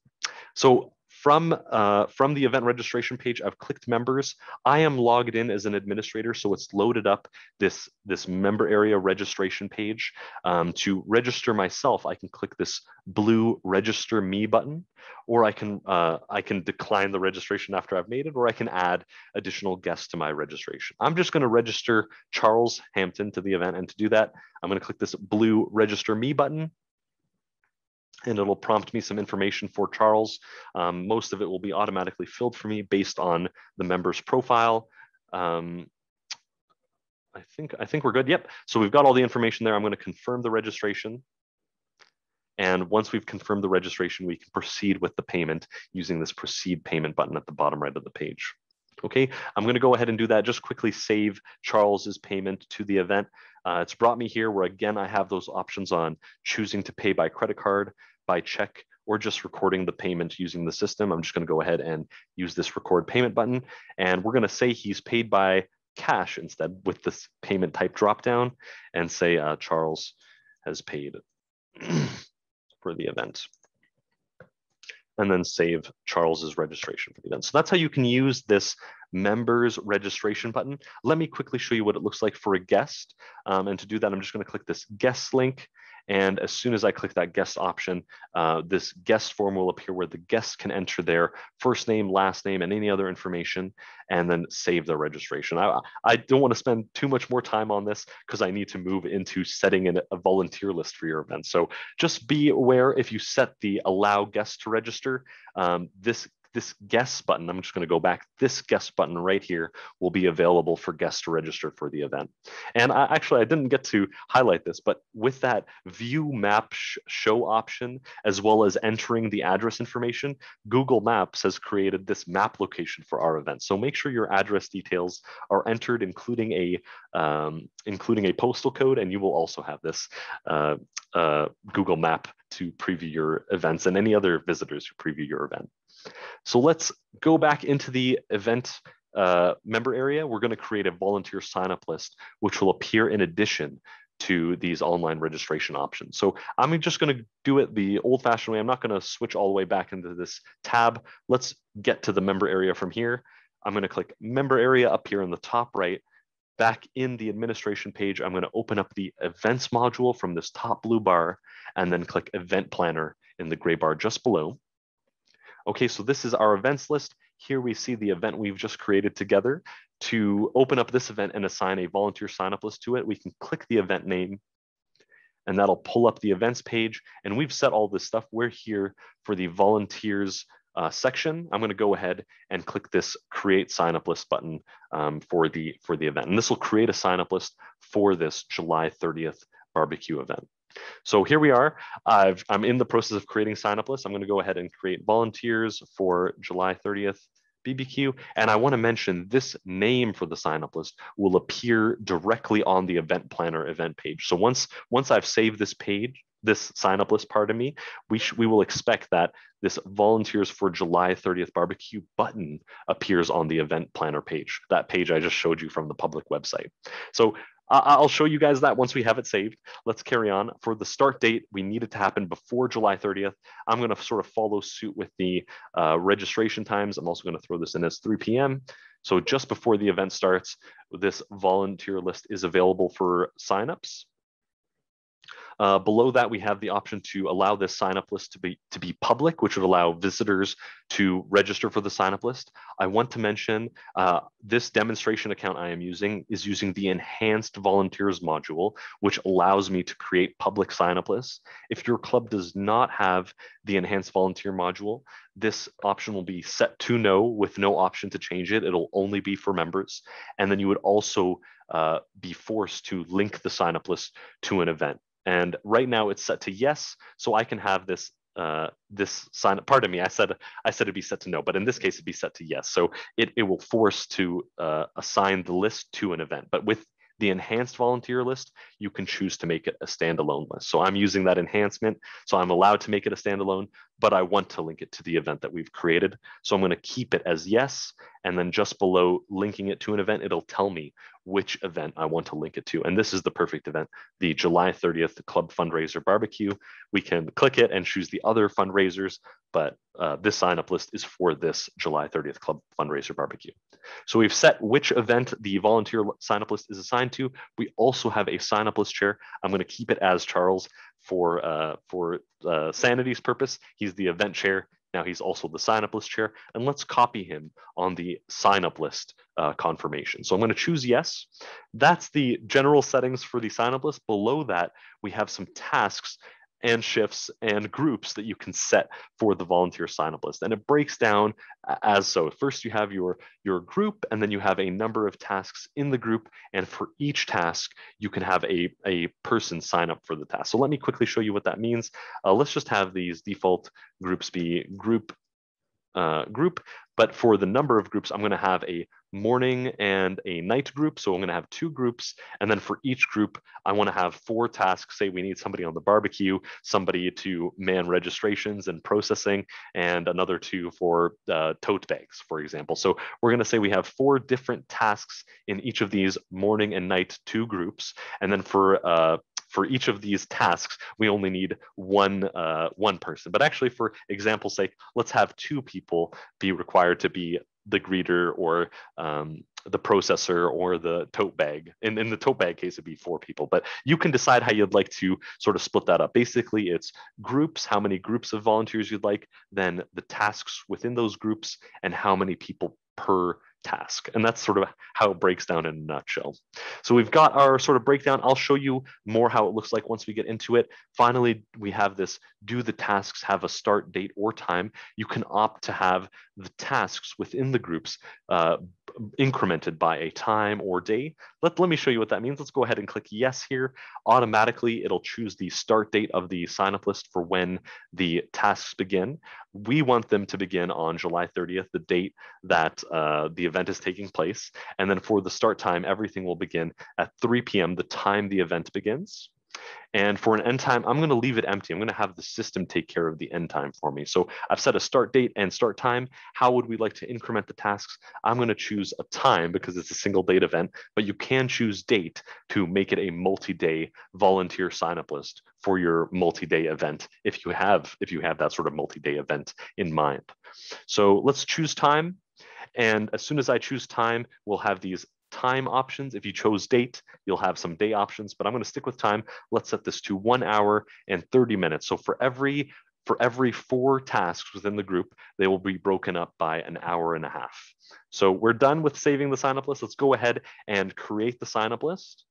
So from, uh, from the event registration page, I've clicked members. I am logged in as an administrator, so it's loaded up this, this member area registration page. Um, to register myself, I can click this blue register me button, or I can, uh, I can decline the registration after I've made it, or I can add additional guests to my registration. I'm just gonna register Charles Hampton to the event, and to do that, I'm gonna click this blue register me button, and it'll prompt me some information for Charles. Um, most of it will be automatically filled for me based on the member's profile. Um, I think I think we're good. Yep. So we've got all the information there. I'm going to confirm the registration. And once we've confirmed the registration, we can proceed with the payment using this proceed payment button at the bottom right of the page. Okay, I'm going to go ahead and do that. Just quickly save Charles's payment to the event. Uh, it's brought me here where again, I have those options on choosing to pay by credit card, by check, or just recording the payment using the system. I'm just gonna go ahead and use this record payment button. And we're gonna say he's paid by cash instead with this payment type dropdown and say uh, Charles has paid for the event and then save Charles's registration for the event. So that's how you can use this members registration button. Let me quickly show you what it looks like for a guest. Um, and to do that, I'm just gonna click this guest link. And as soon as I click that guest option, uh, this guest form will appear where the guests can enter their first name, last name, and any other information, and then save their registration. I, I don't want to spend too much more time on this because I need to move into setting an, a volunteer list for your event. So just be aware if you set the allow guests to register, um, this this guest button, I'm just going to go back, this guest button right here will be available for guests to register for the event. And I, actually, I didn't get to highlight this, but with that view map sh show option, as well as entering the address information, Google Maps has created this map location for our event. So make sure your address details are entered, including a, um, including a postal code, and you will also have this uh, uh, Google Map to preview your events and any other visitors who preview your event. So let's go back into the event uh, member area. We're going to create a volunteer sign up list, which will appear in addition to these online registration options. So I'm just going to do it the old fashioned way. I'm not going to switch all the way back into this tab. Let's get to the member area from here. I'm going to click member area up here in the top right. Back in the administration page, I'm going to open up the events module from this top blue bar and then click event planner in the gray bar just below. Okay, so this is our events list. Here we see the event we've just created together. To open up this event and assign a volunteer sign up list to it, we can click the event name and that'll pull up the events page. And we've set all this stuff. We're here for the volunteers uh, section. I'm gonna go ahead and click this create sign up list button um, for, the, for the event. And this will create a sign up list for this July 30th barbecue event. So here we are. i am in the process of creating sign up lists. I'm going to go ahead and create volunteers for July 30th BBQ. And I want to mention this name for the sign up list will appear directly on the event planner event page. So once, once I've saved this page, this sign up list part of me, we, we will expect that this volunteers for July 30th barbecue button appears on the event planner page, that page I just showed you from the public website. So I'll show you guys that once we have it saved. Let's carry on. For the start date, we need it to happen before July 30th. I'm going to sort of follow suit with the uh, registration times. I'm also going to throw this in as 3 p.m. So just before the event starts, this volunteer list is available for signups. Uh, below that, we have the option to allow this sign up list to be, to be public, which would allow visitors to register for the sign up list. I want to mention uh, this demonstration account I am using is using the enhanced volunteers module, which allows me to create public sign up lists. If your club does not have the enhanced volunteer module, this option will be set to no with no option to change it. It'll only be for members. And then you would also uh, be forced to link the sign up list to an event. And right now it's set to yes, so I can have this uh, this sign. Pardon me, I said I said it'd be set to no, but in this case it'd be set to yes. So it it will force to uh, assign the list to an event. But with The enhanced volunteer list, you can choose to make it a standalone list. So I'm using that enhancement, so I'm allowed to make it a standalone, but I want to link it to the event that we've created. So I'm gonna keep it as yes, and then just below linking it to an event, it'll tell me which event I want to link it to. And this is the perfect event, the July 30th Club Fundraiser Barbecue. We can click it and choose the other fundraisers, but uh, this sign up list is for this July 30th Club Fundraiser Barbecue. So we've set which event the volunteer sign up list is assigned to. We also have a sign up list chair. I'm going to keep it as Charles for, uh, for uh, sanity's purpose. He's the event chair. Now he's also the sign up list chair. And let's copy him on the sign up list uh, confirmation. So I'm going to choose yes. That's the general settings for the sign up list. Below that, we have some tasks and shifts and groups that you can set for the volunteer sign up list. And it breaks down as so. First, you have your, your group, and then you have a number of tasks in the group. And for each task, you can have a, a person sign up for the task. So let me quickly show you what that means. Uh, let's just have these default groups be group uh, group, but for the number of groups, I'm going to have a morning and a night group. So I'm going to have two groups. And then for each group, I want to have four tasks. Say we need somebody on the barbecue, somebody to man registrations and processing, and another two for uh, tote bags, for example. So we're going to say we have four different tasks in each of these morning and night two groups. And then for uh, for each of these tasks, we only need one, uh, one person. But actually, for example's sake, let's have two people be required to be the greeter or um, the processor or the tote bag. In, in the tote bag case, it'd be four people, but you can decide how you'd like to sort of split that up. Basically, it's groups, how many groups of volunteers you'd like, then the tasks within those groups, and how many people per task. And that's sort of how it breaks down in a nutshell. So we've got our sort of breakdown. I'll show you more how it looks like once we get into it. Finally, we have this, do the tasks have a start date or time? You can opt to have the tasks within the groups uh, incremented by a time or day. Let, let me show you what that means. Let's go ahead and click yes here. Automatically, it'll choose the start date of the sign up list for when the tasks begin. We want them to begin on July 30th, the date that uh, the event is taking place. And then for the start time, everything will begin at 3 p.m., the time the event begins. And for an end time, I'm going to leave it empty. I'm going to have the system take care of the end time for me. So I've set a start date and start time. How would we like to increment the tasks? I'm going to choose a time because it's a single date event, but you can choose date to make it a multi-day volunteer sign-up list for your multi-day event if you have if you have that sort of multi-day event in mind. So let's choose time. And as soon as I choose time, we'll have these time options. If you chose date, you'll have some day options, but I'm going to stick with time. Let's set this to one hour and 30 minutes. So for every for every four tasks within the group, they will be broken up by an hour and a half. So we're done with saving the sign up list. Let's go ahead and create the sign up list.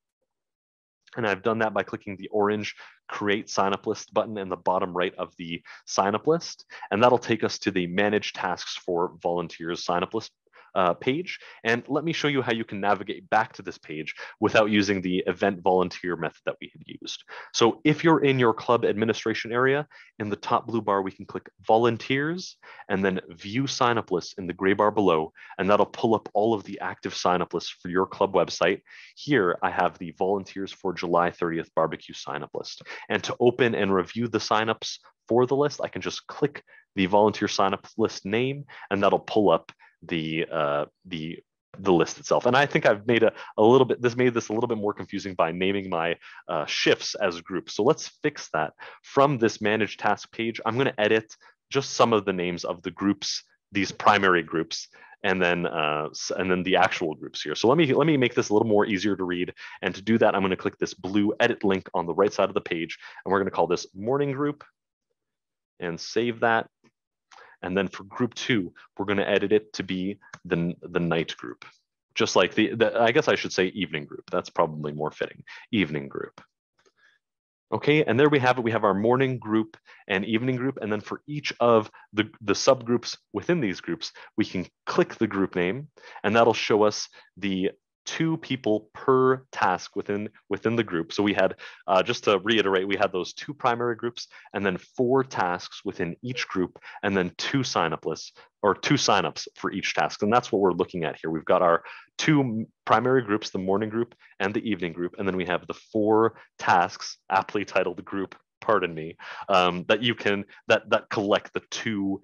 And I've done that by clicking the orange create sign up list button in the bottom right of the sign up list. And that'll take us to the manage tasks for volunteers sign up list uh, page. And let me show you how you can navigate back to this page without using the event volunteer method that we had used. So if you're in your club administration area, in the top blue bar, we can click volunteers and then view sign up lists in the gray bar below, and that'll pull up all of the active sign up lists for your club website. Here I have the volunteers for July 30th barbecue sign up list. And to open and review the signups for the list, I can just click the volunteer sign up list name, and that'll pull up the uh, the the list itself. And I think I've made a, a little bit, this made this a little bit more confusing by naming my uh, shifts as groups. So let's fix that. From this manage task page, I'm gonna edit just some of the names of the groups, these primary groups, and then uh, and then the actual groups here. So let me let me make this a little more easier to read. And to do that, I'm gonna click this blue edit link on the right side of the page, and we're gonna call this morning group and save that. And then for group two, we're going to edit it to be the, the night group. Just like the, the, I guess I should say evening group. That's probably more fitting, evening group. Okay, and there we have it. We have our morning group and evening group. And then for each of the, the subgroups within these groups, we can click the group name and that'll show us the two people per task within within the group. So we had, uh, just to reiterate, we had those two primary groups and then four tasks within each group and then two sign up lists or two signups for each task. And that's what we're looking at here. We've got our two primary groups, the morning group and the evening group. And then we have the four tasks aptly titled group pardon me, um, that you can that that collect the two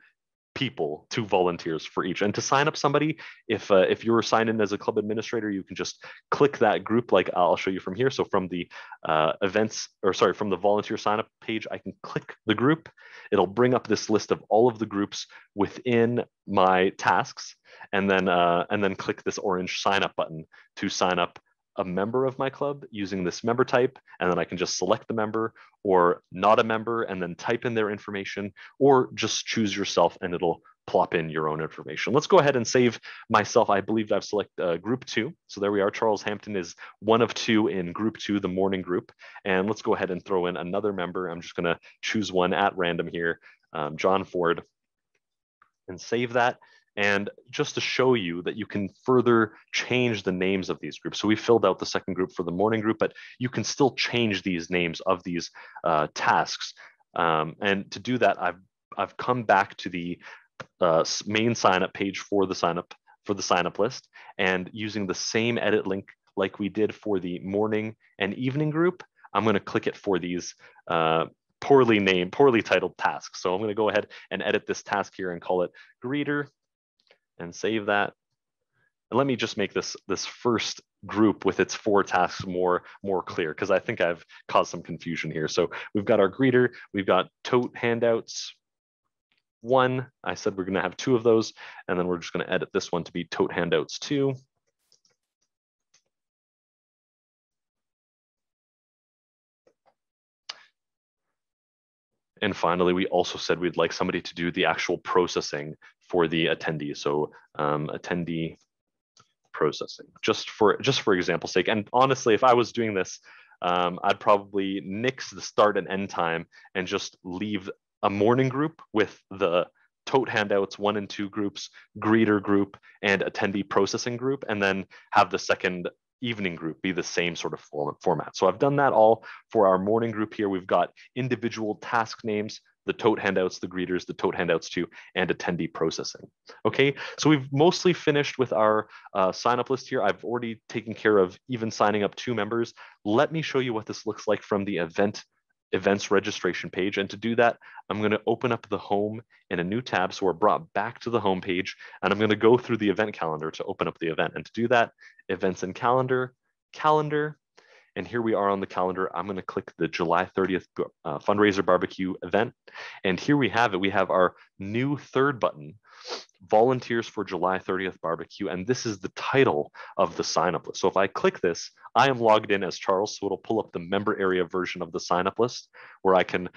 people, two volunteers for each. And to sign up somebody, if uh, if you're signed in as a club administrator, you can just click that group like I'll show you from here. So from the uh, events, or sorry, from the volunteer sign up page, I can click the group. It'll bring up this list of all of the groups within my tasks, and then uh, and then click this orange sign up button to sign up a member of my club using this member type, and then I can just select the member or not a member and then type in their information, or just choose yourself and it'll plop in your own information. Let's go ahead and save myself. I believe I've selected uh, group two. So there we are. Charles Hampton is one of two in group two, the morning group. And let's go ahead and throw in another member. I'm just gonna choose one at random here, um, John Ford, and save that. And just to show you that you can further change the names of these groups. So we filled out the second group for the morning group, but you can still change these names of these uh, tasks. Um, and to do that, I've, I've come back to the uh, main sign up page for the sign up for the sign up list and using the same edit link like we did for the morning and evening group, I'm going to click it for these uh, poorly named, poorly titled tasks. So I'm going to go ahead and edit this task here and call it greeter and save that. And let me just make this, this first group with its four tasks more, more clear because I think I've caused some confusion here. So we've got our greeter, we've got tote handouts, one. I said we're gonna have two of those, and then we're just gonna edit this one to be tote handouts two. And finally, we also said we'd like somebody to do the actual processing for the attendee. So um, attendee processing, just for just for example's sake. And honestly, if I was doing this, um, I'd probably nix the start and end time and just leave a morning group with the tote handouts one and two groups, greeter group, and attendee processing group, and then have the second evening group be the same sort of format. So I've done that all for our morning group here. We've got individual task names, the tote handouts, the greeters, the tote handouts too, and attendee processing. Okay, so we've mostly finished with our uh, sign up list here. I've already taken care of even signing up two members. Let me show you what this looks like from the event events registration page. And to do that, I'm going to open up the home in a new tab. So we're brought back to the home page and I'm going to go through the event calendar to open up the event. And to do that, events and calendar, calendar. And here we are on the calendar. I'm going to click the July 30th uh, fundraiser barbecue event. And here we have it. We have our new third button volunteers for July 30th barbecue. And this is the title of the sign up list. So if I click this, I am logged in as Charles. So it'll pull up the member area version of the sign up list where I can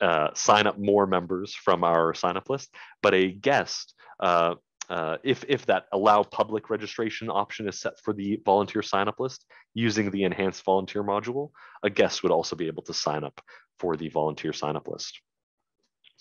uh, sign up more members from our sign up list. But a guest, uh, uh, if, if that allow public registration option is set for the volunteer sign up list using the enhanced volunteer module, a guest would also be able to sign up for the volunteer sign up list.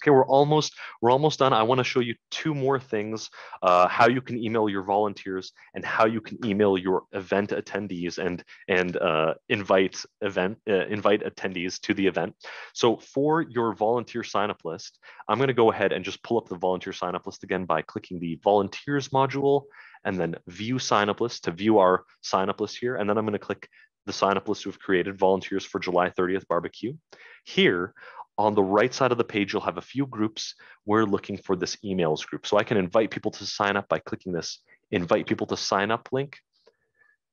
Okay, we're almost we're almost done. I want to show you two more things: uh, how you can email your volunteers and how you can email your event attendees and and uh, invite event uh, invite attendees to the event. So for your volunteer sign up list, I'm going to go ahead and just pull up the volunteer sign up list again by clicking the volunteers module and then view sign up list to view our sign up list here. And then I'm going to click the sign up list we've created volunteers for July 30th barbecue. Here, on the right side of the page, you'll have a few groups. We're looking for this emails group. So I can invite people to sign up by clicking this invite people to sign up link.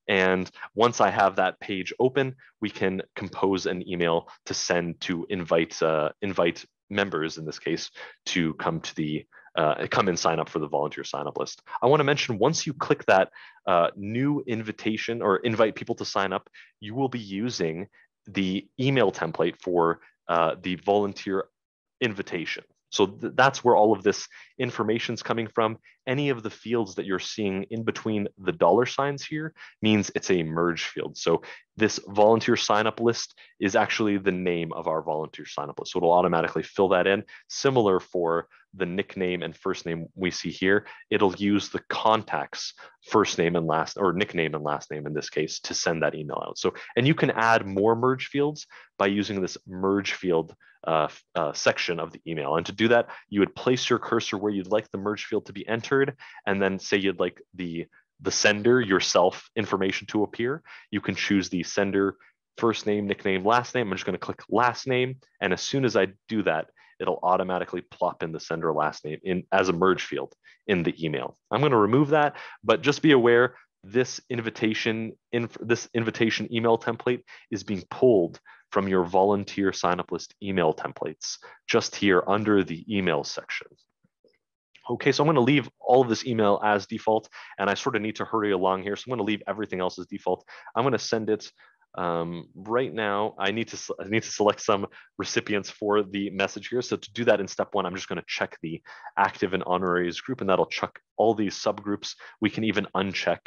And once I have that page open, we can compose an email to send to invite uh, invite members in this case to come to the uh, come and sign up for the volunteer sign up list. I want to mention once you click that uh, new invitation or invite people to sign up, you will be using the email template for uh, the volunteer invitation. So th that's where all of this information is coming from. Any of the fields that you're seeing in between the dollar signs here means it's a merge field. So this volunteer sign up list is actually the name of our volunteer sign up list. So it'll automatically fill that in. Similar for the nickname and first name we see here, it'll use the contact's first name and last, or nickname and last name in this case, to send that email out. So, and you can add more merge fields by using this merge field uh, uh, section of the email. And to do that, you would place your cursor where you'd like the merge field to be entered, and then say you'd like the the sender yourself information to appear. You can choose the sender first name, nickname, last name. I'm just going to click last name. And as soon as I do that, it'll automatically plop in the sender last name in as a merge field in the email. I'm going to remove that, but just be aware this invitation in this invitation email template is being pulled from your volunteer sign up list email templates just here under the email section. Okay, so I'm going to leave all of this email as default, and I sort of need to hurry along here. So I'm to leave everything else as default. I'm going to send it um, right now, I need to I need to select some recipients for the message here. So to do that in step one, I'm just going to check the active and honoraries group, and that'll check all these subgroups. We can even uncheck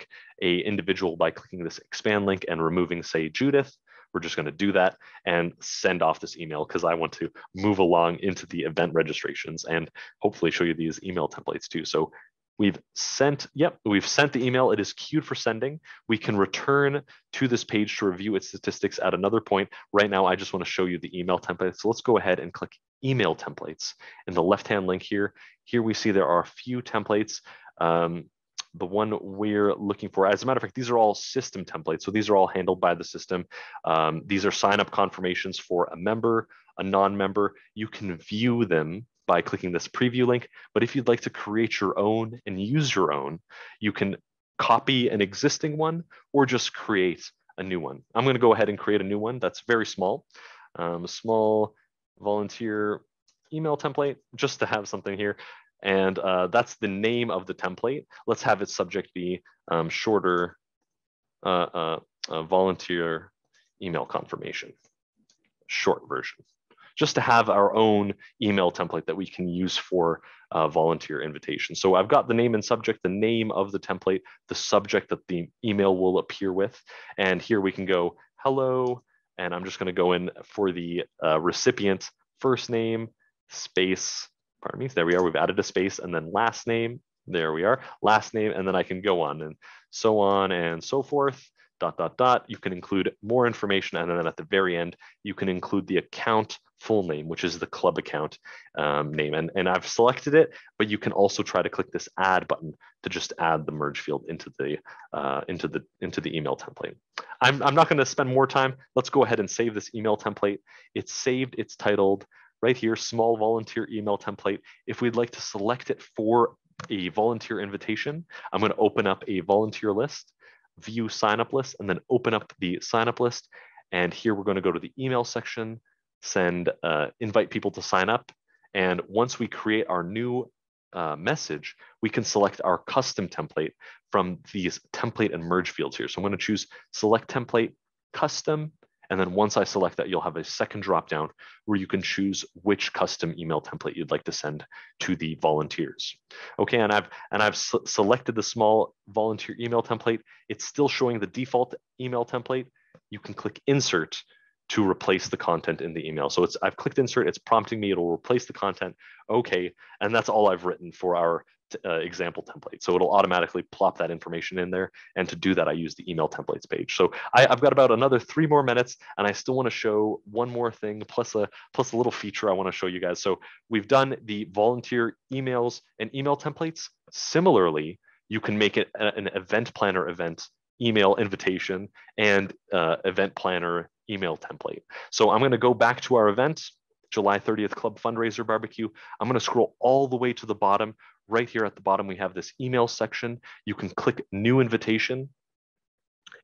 a individual by clicking this expand link and removing, say, Judith. We're just going to do that and send off this email because I want to move along into the event registrations and hopefully show you these email templates too. So We've sent, yep, we've sent the email. It is queued for sending. We can return to this page to review its statistics at another point. Right now, I just want to show you the email template. So let's go ahead and click email templates. In the left-hand link here, here we see there are a few templates. Um, the one we're looking for. As a matter of fact, these are all system templates. So these are all handled by the system. Um, these are sign up confirmations for a member, a non-member. You can view them by clicking this preview link. But if you'd like to create your own and use your own, you can copy an existing one or just create a new one. I'm going to go ahead and create a new one that's very small, um, a small volunteer email template just to have something here. And uh, that's the name of the template. Let's have its subject be um, shorter uh, uh, uh volunteer email confirmation, short version just to have our own email template that we can use for uh, volunteer invitations. So I've got the name and subject, the name of the template, the subject that the email will appear with. And here we can go, hello, and I'm just gonna go in for the uh, recipient first name, space, pardon me, there we are, we've added a space, and then last name, there we are, last name, and then I can go on and so on and so forth dot, dot, dot. You can include more information. And then at the very end, you can include the account full name, which is the club account um, name. And, and I've selected it, but you can also try to click this add button to just add the merge field into the, uh, into the, into the email template. I'm, I'm not gonna spend more time. Let's go ahead and save this email template. It's saved, it's titled right here, small volunteer email template. If we'd like to select it for a volunteer invitation, I'm gonna open up a volunteer list view sign up list and then open up the sign up list. And here we're going to go to the email section, send, uh, invite people to sign up. And once we create our new uh, message, we can select our custom template from these template and merge fields here. So I'm going to choose select template custom and then once I select that, you'll have a second dropdown where you can choose which custom email template you'd like to send to the volunteers. Okay, and I've and I've selected the small volunteer email template. It's still showing the default email template. You can click insert to replace the content in the email. So it's I've clicked insert, it's prompting me, it'll replace the content. Okay, and that's all I've written for our uh, example template. So it'll automatically plop that information in there. And to do that, I use the email templates page. So I, have got about another three more minutes and I still want to show one more thing plus a, plus a little feature I want to show you guys. So we've done the volunteer emails and email templates. Similarly, you can make it an event planner event email invitation and uh, event planner email template. So I'm going to go back to our event, July 30th Club Fundraiser Barbecue. I'm going to scroll all the way to the bottom right here at the bottom, we have this email section. You can click new invitation.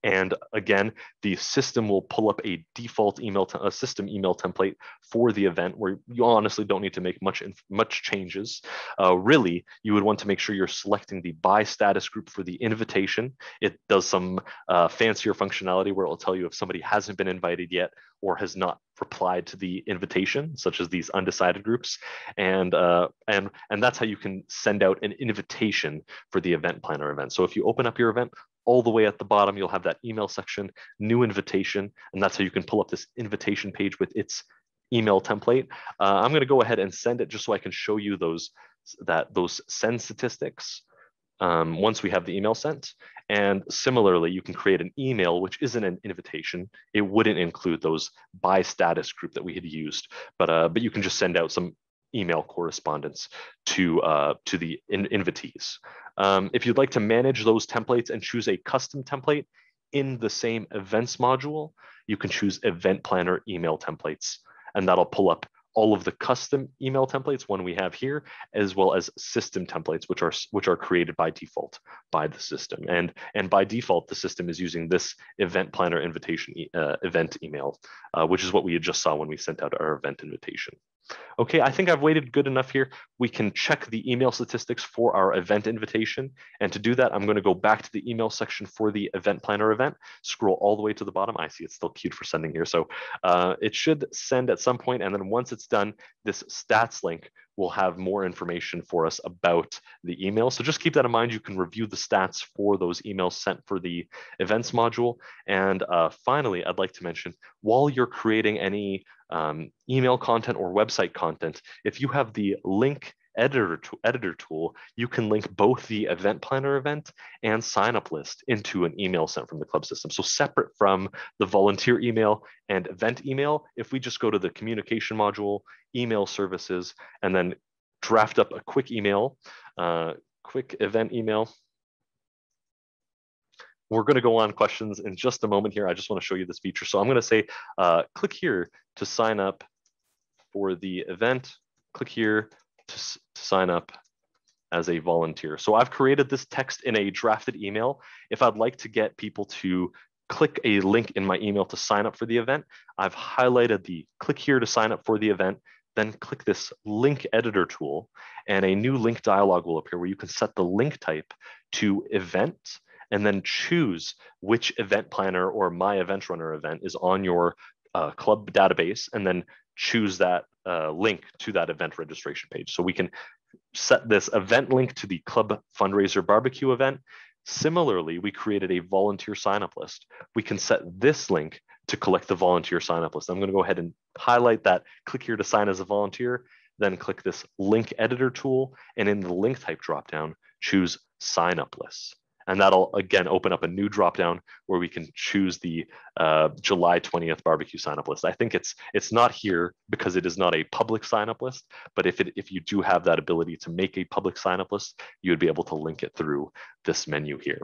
And again, the system will pull up a default email, to a system email template for the event where you honestly don't need to make much, much changes. Uh, really, you would want to make sure you're selecting the by status group for the invitation. It does some uh, fancier functionality where it will tell you if somebody hasn't been invited yet or has not replied to the invitation, such as these undecided groups, and uh, and and that's how you can send out an invitation for the event planner event. So if you open up your event, all the way at the bottom, you'll have that email section, new invitation, and that's how you can pull up this invitation page with its email template. Uh, I'm going to go ahead and send it just so I can show you those that those send statistics um, once we have the email sent. And similarly, you can create an email, which isn't an invitation. It wouldn't include those by status group that we had used, but uh, but you can just send out some email correspondence to uh, to the in invitees. Um, if you'd like to manage those templates and choose a custom template in the same events module, you can choose event planner email templates, and that'll pull up all of the custom email templates, one we have here, as well as system templates, which are which are created by default by the system. And, and by default, the system is using this event planner invitation uh, event email, uh, which is what we just saw when we sent out our event invitation. Okay, I think I've waited good enough here. We can check the email statistics for our event invitation. And to do that, I'm gonna go back to the email section for the event planner event, scroll all the way to the bottom. I see it's still queued for sending here. So uh, it should send at some point, And then once it's done, this stats link will have more information for us about the email. So just keep that in mind. You can review the stats for those emails sent for the events module. And uh, finally, I'd like to mention, while you're creating any um, email content or website content, if you have the link editor, to, editor tool, you can link both the event planner event and sign up list into an email sent from the club system. So separate from the volunteer email and event email, if we just go to the communication module, email services, and then draft up a quick email, uh, quick event email, we're going to go on questions in just a moment here. I just want to show you this feature. So I'm going to say, uh, click here to sign up for the event. Click here to, to sign up as a volunteer. So I've created this text in a drafted email. If I'd like to get people to click a link in my email to sign up for the event, I've highlighted the click here to sign up for the event, then click this link editor tool and a new link dialog will appear where you can set the link type to event and then choose which event planner or my event runner event is on your uh, club database and then choose that uh, link to that event registration page. So we can set this event link to the club fundraiser barbecue event. Similarly, we created a volunteer sign up list. We can set this link to collect the volunteer sign up list. I'm going to go ahead and highlight that, click here to sign as a volunteer, then click this link editor tool. And in the link type dropdown, choose sign up lists. And that'll again open up a new dropdown where we can choose the uh, July 20th barbecue sign up list. I think it's it's not here because it is not a public sign up list, but if it if you do have that ability to make a public sign up list, you would be able to link it through this menu here.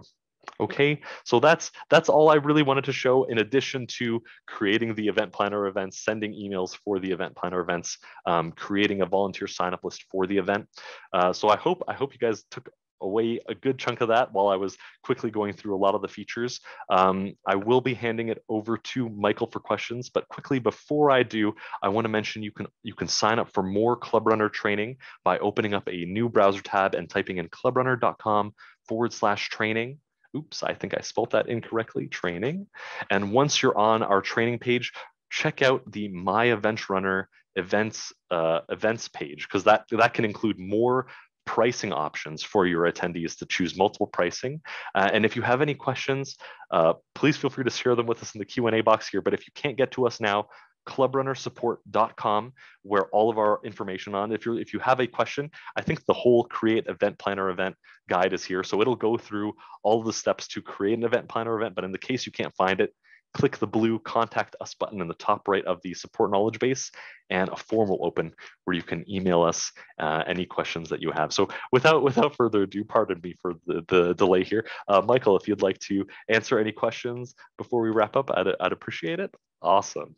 Okay, so that's that's all I really wanted to show in addition to creating the event planner events, sending emails for the event planner events, um, creating a volunteer sign up list for the event. Uh, so I hope I hope you guys took away a good chunk of that while I was quickly going through a lot of the features. Um, I will be handing it over to Michael for questions, but quickly before I do, I want to mention you can you can sign up for more Club Runner training by opening up a new browser tab and typing in clubrunner.com forward slash training. Oops, I think I spelled that incorrectly, training. And once you're on our training page, check out the My Event Runner events uh, events page because that that can include more pricing options for your attendees to choose multiple pricing. Uh, and if you have any questions, uh, please feel free to share them with us in the Q&A box here. But if you can't get to us now, clubrunnersupport.com where all of our information on if you if you have a question i think the whole create event planner event guide is here so it'll go through all the steps to create an event planner event but in the case you can't find it click the blue contact us button in the top right of the support knowledge base and a form will open where you can email us uh, any questions that you have. So without without further ado, pardon me for the, the delay here. Uh, Michael, if you'd like to answer any questions before we wrap up, I'd, I'd appreciate it. Awesome.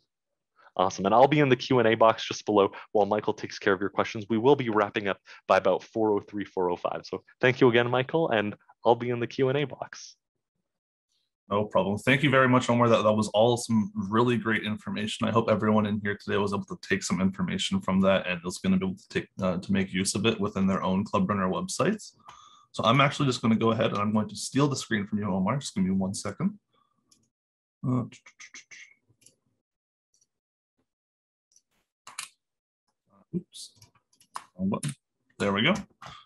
Awesome. And I'll be in the Q&A box just below while Michael takes care of your questions. We will be wrapping up by about 403, 405. So thank you again, Michael, and I'll be in the Q&A box. No problem. Thank you very much, Omar. That, that was all some really great information. I hope everyone in here today was able to take some information from that and is going to be able to take uh, to make use of it within their own Club Runner websites. So I'm actually just going to go ahead and I'm going to steal the screen from you, Omar. Just give me one second. Uh, oops. There we go.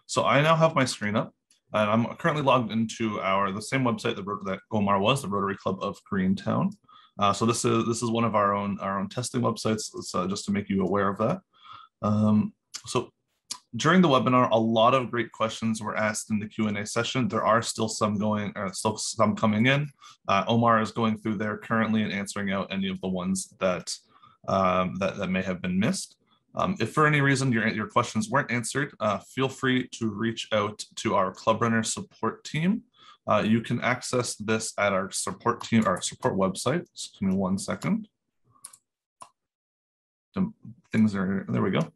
So I now have my screen up. And I'm currently logged into our the same website that, that Omar was, the Rotary Club of Greentown. Uh, so this is this is one of our own our own testing websites, uh, just to make you aware of that. Um, so during the webinar, a lot of great questions were asked in the Q&A session. There are still some going, or still some coming in. Uh, Omar is going through there currently and answering out any of the ones that um, that, that may have been missed. Um, if for any reason your, your questions weren't answered, uh, feel free to reach out to our Club Runner support team. Uh, you can access this at our support team, our support website. Just give me one second. Things are, there we go.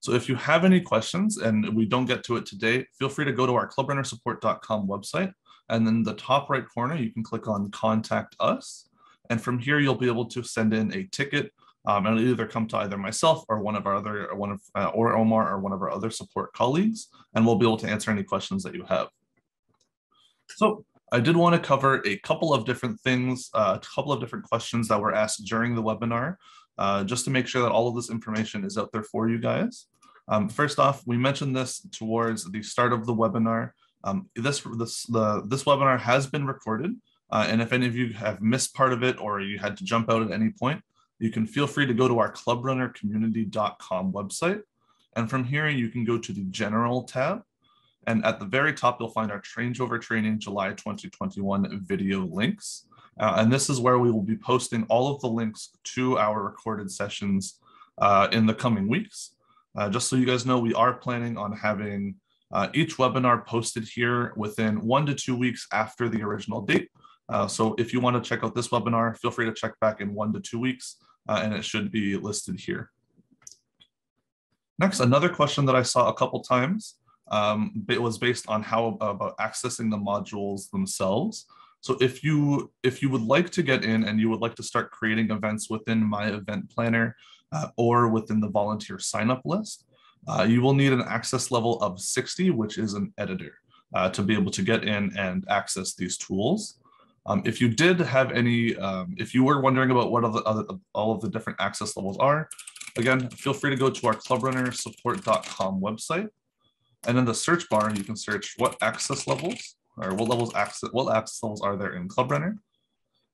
So if you have any questions and we don't get to it today, feel free to go to our clubrunnersupport.com website. And then the top right corner, you can click on contact us. And from here, you'll be able to send in a ticket um, and it'll either come to either myself or one of our other, one of, uh, or Omar or one of our other support colleagues, and we'll be able to answer any questions that you have. So I did want to cover a couple of different things, uh, a couple of different questions that were asked during the webinar, uh, just to make sure that all of this information is out there for you guys. Um, first off, we mentioned this towards the start of the webinar. Um, this, this, the, this webinar has been recorded, uh, and if any of you have missed part of it or you had to jump out at any point, you can feel free to go to our clubrunnercommunity.com website. And from here, you can go to the general tab. And at the very top, you'll find our changeover training July 2021 video links. Uh, and this is where we will be posting all of the links to our recorded sessions uh, in the coming weeks. Uh, just so you guys know, we are planning on having uh, each webinar posted here within one to two weeks after the original date. Uh, so if you want to check out this webinar, feel free to check back in one to two weeks uh, and it should be listed here. Next, another question that I saw a couple times um, it was based on how about accessing the modules themselves. So if you if you would like to get in and you would like to start creating events within my event planner uh, or within the volunteer sign up list, uh, you will need an access level of 60, which is an editor, uh, to be able to get in and access these tools. Um, if you did have any, um, if you were wondering about what the other, all of the different access levels are, again, feel free to go to our clubrunnersupport.com website. And in the search bar, you can search what access levels or what levels access, what access levels are there in Clubrunner.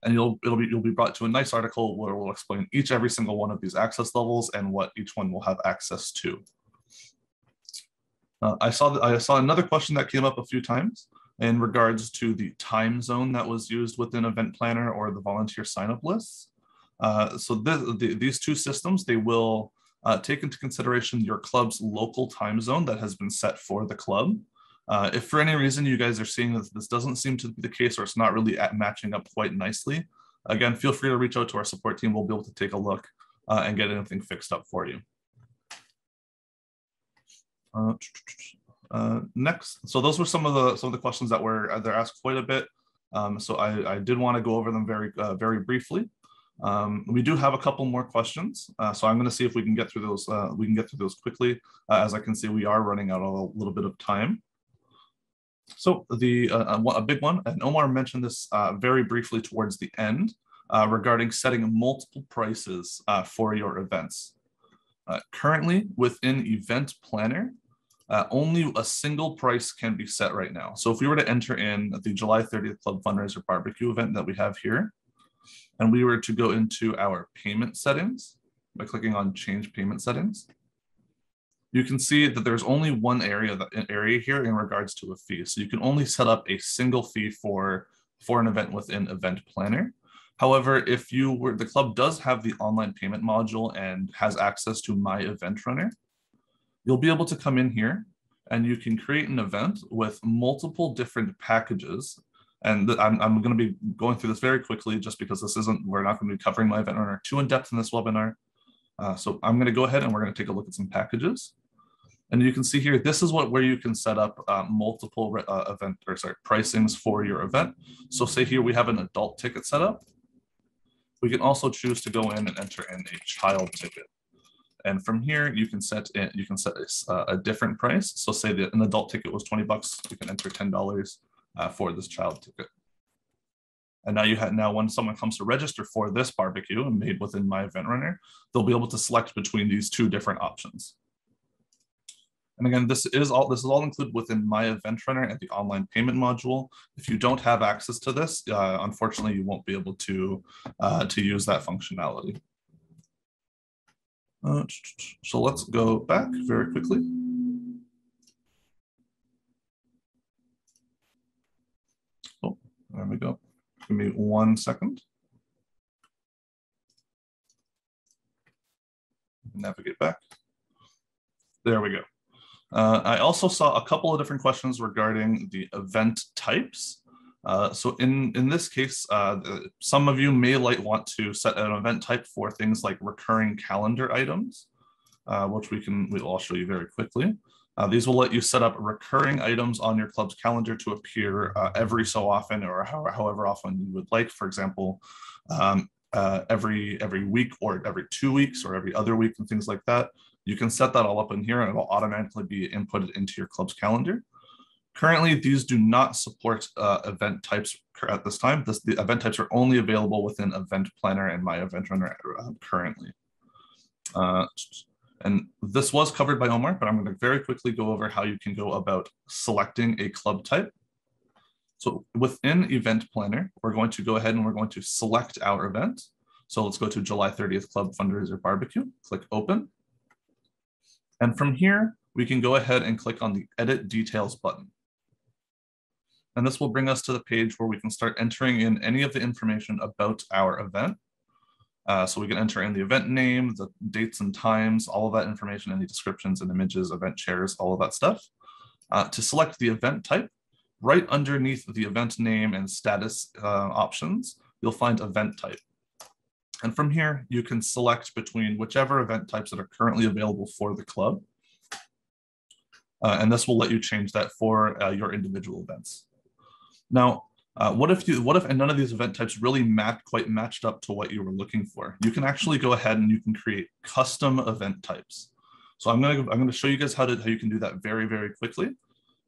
And you'll it'll be you'll be brought to a nice article where we'll explain each every single one of these access levels and what each one will have access to. Uh, I saw that I saw another question that came up a few times in regards to the time zone that was used within Event Planner or the volunteer sign-up lists. Uh, so the, these two systems, they will uh, take into consideration your club's local time zone that has been set for the club. Uh, if for any reason you guys are seeing that this doesn't seem to be the case or it's not really matching up quite nicely, again, feel free to reach out to our support team. We'll be able to take a look uh, and get anything fixed up for you. Uh, next, so those were some of the some of the questions that were uh, they're asked quite a bit. Um, so I, I did want to go over them very uh, very briefly. Um, we do have a couple more questions, uh, so I'm going to see if we can get through those. Uh, we can get through those quickly. As I can see, we are running out of a little bit of time. So the a big one, and Omar mentioned this very briefly towards the end regarding setting multiple prices for your events. currently, within Event Planner, uh, only a single price can be set right now. So if we were to enter in the July 30th Club Fundraiser Barbecue event that we have here, and we were to go into our payment settings by clicking on change payment settings, you can see that there's only one area that area here in regards to a fee. So you can only set up a single fee for, for an event within Event Planner. However, if you were, the club does have the online payment module and has access to My Event Runner, you'll be able to come in here and you can create an event with multiple different packages. And I'm, I'm going to be going through this very quickly just because this isn't, we're not going to be covering my event runner too in depth in this webinar. Uh, so I'm going to go ahead and we're going to take a look at some packages. And you can see here, this is what where you can set up uh, multiple uh, event or sorry pricings for your event. So say here we have an adult ticket set up. We can also choose to go in and enter in a child ticket. And from here, you can set it, you can set a, uh, a, different price. So say that an adult ticket was 20 bucks, you can enter $10 uh, for this child ticket. And now you have now when someone comes to register for this barbecue and made within my event runner, they'll be able to select between these two different options. And again, this is all this is all included within my event runner and the online payment module. If you don't have access to this, uh, unfortunately, you won't be able to uh, to use that functionality. Uh, so let's go back very quickly. Oh, there we go. Give me one second. Navigate back. There we go. Uh, I also saw a couple of different questions regarding the event types. Uh, so in, in this case, uh, some of you may like want to set an event type for things like recurring calendar items, uh, which we can, we'll show you very quickly. Uh, these will let you set up recurring items on your club's calendar to appear uh, every so often or however, however often you would like. For example, um, every every week or every two weeks or every other week and things like that. You can set that all up in here and it'll automatically be inputted into your club's calendar. Currently, these do not support uh, event types at this time. This, the event types are only available within Event Planner and My Event Runner uh, currently. Uh, and this was covered by Omar, but I'm going to very quickly go over how you can go about selecting a club type. So within Event Planner, we're going to go ahead and we're going to select our event. So let's go to July 30th Club Fundraiser Barbecue, click Open. And from here, we can go ahead and click on the Edit Details button. And this will bring us to the page where we can start entering in any of the information about our event. Uh, so we can enter in the event name, the dates and times, all of that information, any descriptions and images, event chairs, all of that stuff. Uh, to select the event type, right underneath the event name and status uh, options, you'll find event type. And from here, you can select between whichever event types that are currently available for the club. Uh, and this will let you change that for uh, your individual events. Now, uh, what if you what if none of these event types really map quite matched up to what you were looking for? You can actually go ahead and you can create custom event types. So I'm gonna I'm gonna show you guys how to how you can do that very very quickly.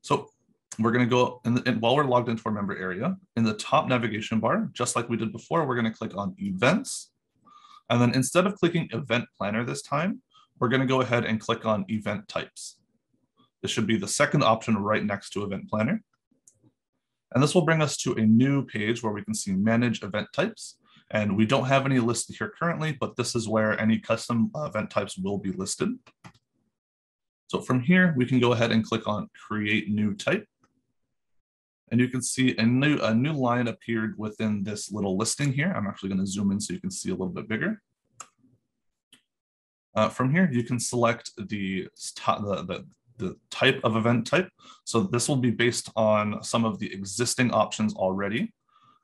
So we're gonna go and while we're logged into our member area in the top navigation bar, just like we did before, we're gonna click on events, and then instead of clicking event planner this time, we're gonna go ahead and click on event types. This should be the second option right next to event planner. And this will bring us to a new page where we can see manage event types. And we don't have any listed here currently, but this is where any custom event types will be listed. So from here, we can go ahead and click on create new type. And you can see a new, a new line appeared within this little listing here. I'm actually gonna zoom in so you can see a little bit bigger. Uh, from here, you can select the, the, the, the type of event type. So this will be based on some of the existing options already.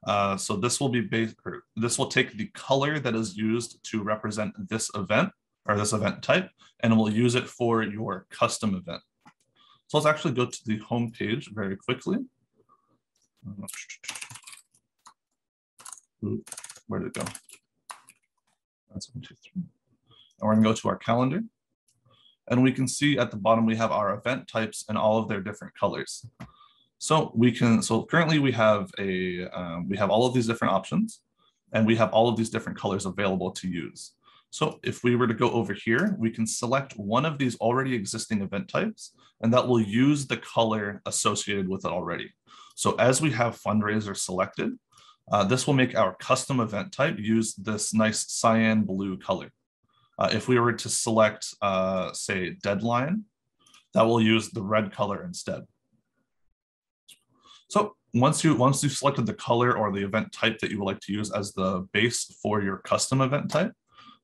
Uh, so this will be based, or this will take the color that is used to represent this event or this event type, and we'll use it for your custom event. So let's actually go to the home page very quickly. where did it go? That's one, two, three. And we're gonna go to our calendar. And we can see at the bottom, we have our event types and all of their different colors. So we can, so currently we have a, um, we have all of these different options and we have all of these different colors available to use. So if we were to go over here, we can select one of these already existing event types, and that will use the color associated with it already. So as we have fundraiser selected, uh, this will make our custom event type use this nice cyan blue color. Uh, if we were to select, uh, say, deadline, that will use the red color instead. So once you once you've selected the color or the event type that you would like to use as the base for your custom event type,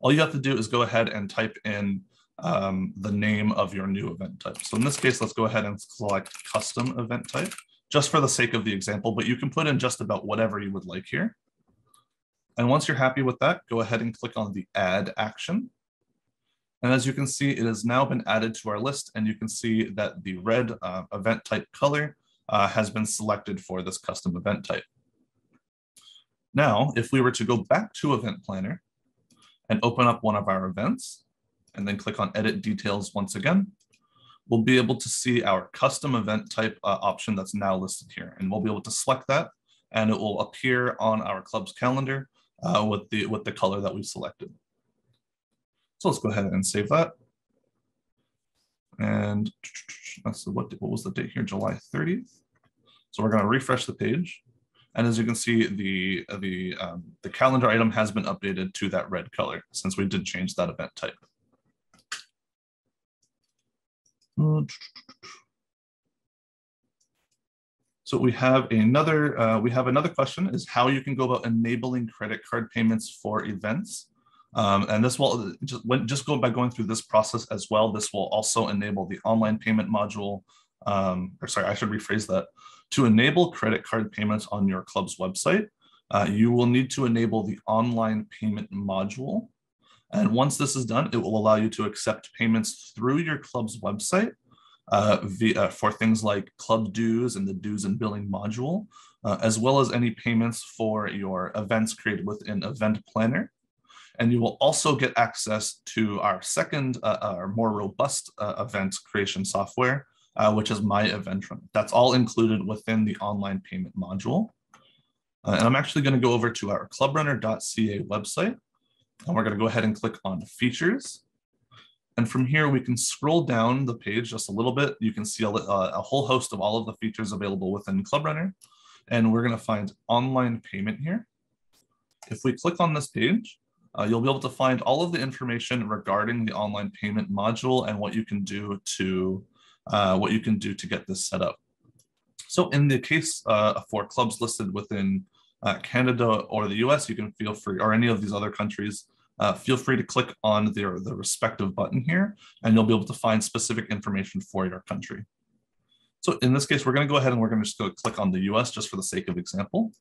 all you have to do is go ahead and type in um, the name of your new event type. So in this case, let's go ahead and select custom event type just for the sake of the example, but you can put in just about whatever you would like here. And once you're happy with that, go ahead and click on the add action. And as you can see, it has now been added to our list and you can see that the red uh, event type color uh, has been selected for this custom event type. Now, if we were to go back to Event Planner and open up one of our events and then click on Edit Details once again, we'll be able to see our custom event type uh, option that's now listed here. And we'll be able to select that and it will appear on our club's calendar uh, with, the, with the color that we've selected. So let's go ahead and save that. And that's what, what was the date here? July 30th. So we're going to refresh the page. And as you can see, the, the, um, the calendar item has been updated to that red color since we did change that event type. So we have another uh, we have another question is how you can go about enabling credit card payments for events. Um, and this will just when, just go by going through this process as well. This will also enable the online payment module. Um, or sorry, I should rephrase that. To enable credit card payments on your club's website, uh, you will need to enable the online payment module. And once this is done, it will allow you to accept payments through your club's website uh, via, for things like club dues and the dues and billing module, uh, as well as any payments for your events created within Event Planner. And you will also get access to our second, uh, our more robust uh, event creation software, uh, which is My Event Run. That's all included within the online payment module. Uh, and I'm actually going to go over to our clubrunner.ca website. And we're going to go ahead and click on features. And from here, we can scroll down the page just a little bit. You can see a, uh, a whole host of all of the features available within ClubRunner. And we're going to find online payment here. If we click on this page, uh, you'll be able to find all of the information regarding the online payment module and what you can do to uh, what you can do to get this set up. So in the case uh, for clubs listed within uh, Canada or the US, you can feel free, or any of these other countries, uh, feel free to click on their, the respective button here, and you'll be able to find specific information for your country. So in this case, we're going to go ahead and we're going to just go click on the US just for the sake of example.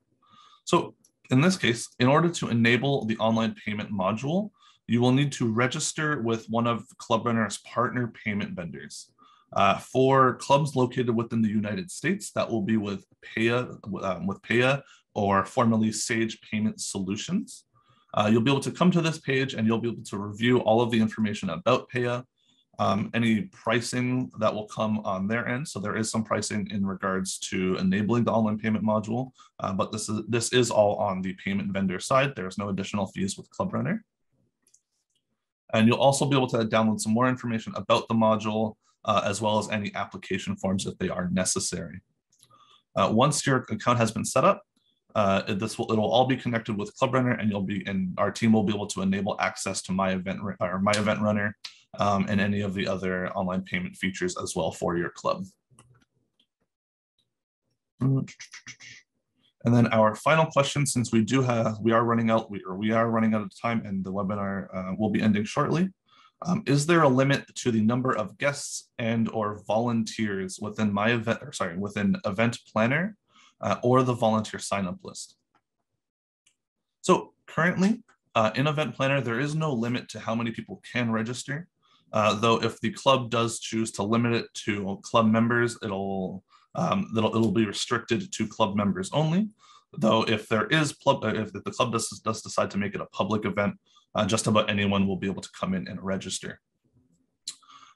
So in this case, in order to enable the online payment module, you will need to register with one of ClubRunner's partner payment vendors. Uh, for clubs located within the United States, that will be with Paya, um, with Paya or formerly Sage Payment Solutions. Uh, you'll be able to come to this page and you'll be able to review all of the information about Paya, um, any pricing that will come on their end. So there is some pricing in regards to enabling the online payment module, uh, but this is, this is all on the payment vendor side. There's no additional fees with Club Runner. And you'll also be able to download some more information about the module, uh, as well as any application forms if they are necessary. Uh, once your account has been set up, uh, this will it'll all be connected with ClubRunner, and you'll be and our team will be able to enable access to my event or my event runner um, and any of the other online payment features as well for your club. And then our final question, since we do have we are running out we, or we are running out of time, and the webinar uh, will be ending shortly. Um, is there a limit to the number of guests and or volunteers within my event, or sorry, within event planner uh, or the volunteer sign up list? So currently uh, in event planner, there is no limit to how many people can register. Uh, though if the club does choose to limit it to club members, it'll, um, it'll, it'll be restricted to club members only. Though if there is club, uh, if the club does, does decide to make it a public event, uh, just about anyone will be able to come in and register.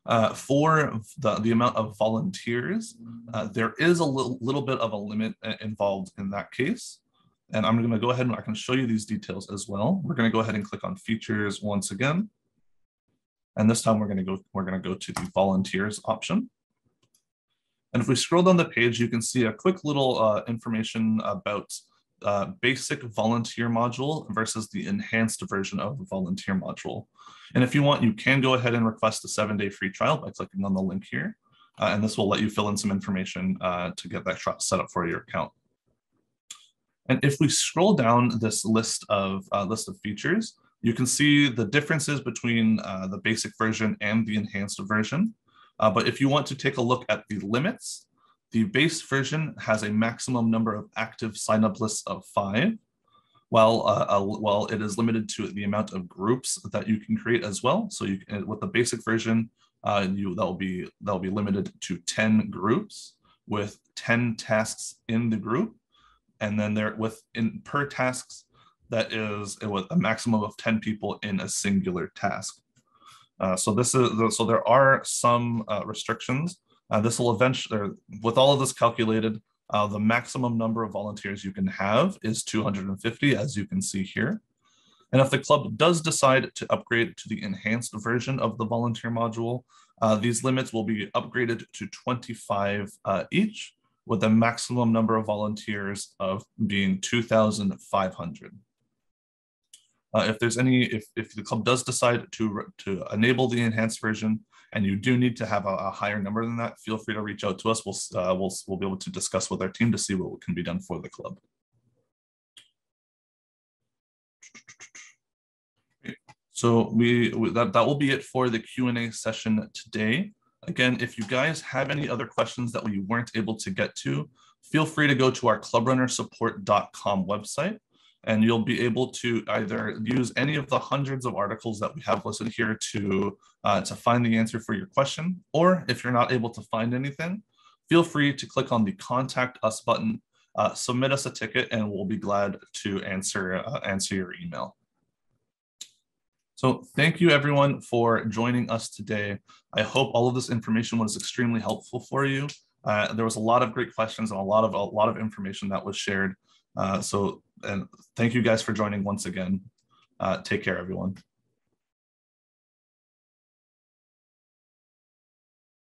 Uh, for the, the amount of volunteers, uh, there is a little, little bit of a limit uh, involved in that case. And I'm going to go ahead and I can show you these details as well. We're going to go ahead and click on features once again. And this time we're going to go, we're going to go to the volunteers option. And if we scroll down the page, you can see a quick little uh, information about uh, basic volunteer module versus the enhanced version of the volunteer module. And if you want, you can go ahead and request a seven day free trial by clicking on the link here. Uh, and this will let you fill in some information uh, to get that set up for your account. And if we scroll down this list of uh, list of features, you can see the differences between uh, the basic version and the enhanced version. Uh, but if you want to take a look at the limits, the base version has a maximum number of active sign-up lists of five, while, uh, while it is limited to the amount of groups that you can create as well. So you can, with the basic version, uh, you that will be that will be limited to 10 groups with 10 tasks in the group. And then there with in per tasks, that is with a maximum of 10 people in a singular task. Uh, so this is so there are some uh, restrictions uh, this will eventually, with all of this calculated, uh, the maximum number of volunteers you can have is 250, as you can see here. And if the club does decide to upgrade to the enhanced version of the volunteer module, uh, these limits will be upgraded to 25 uh, each, with a maximum number of volunteers of being 2,500. Uh, if there's any, if, if the club does decide to, to enable the enhanced version, and you do need to have a, a higher number than that, feel free to reach out to us. We'll, uh, we'll, we'll be able to discuss with our team to see what can be done for the club. So we that, that will be it for the Q&A session today. Again, if you guys have any other questions that we weren't able to get to, feel free to go to our clubrunnersupport.com website and you'll be able to either use any of the hundreds of articles that we have listed here to, uh, to find the answer for your question. Or if you're not able to find anything, feel free to click on the contact us button, uh, submit us a ticket, and we'll be glad to answer, uh, answer your email. So thank you everyone for joining us today. I hope all of this information was extremely helpful for you. Uh, there was a lot of great questions and a lot of a lot of information that was shared. Uh, so and thank you guys for joining once again. Uh, take care, everyone.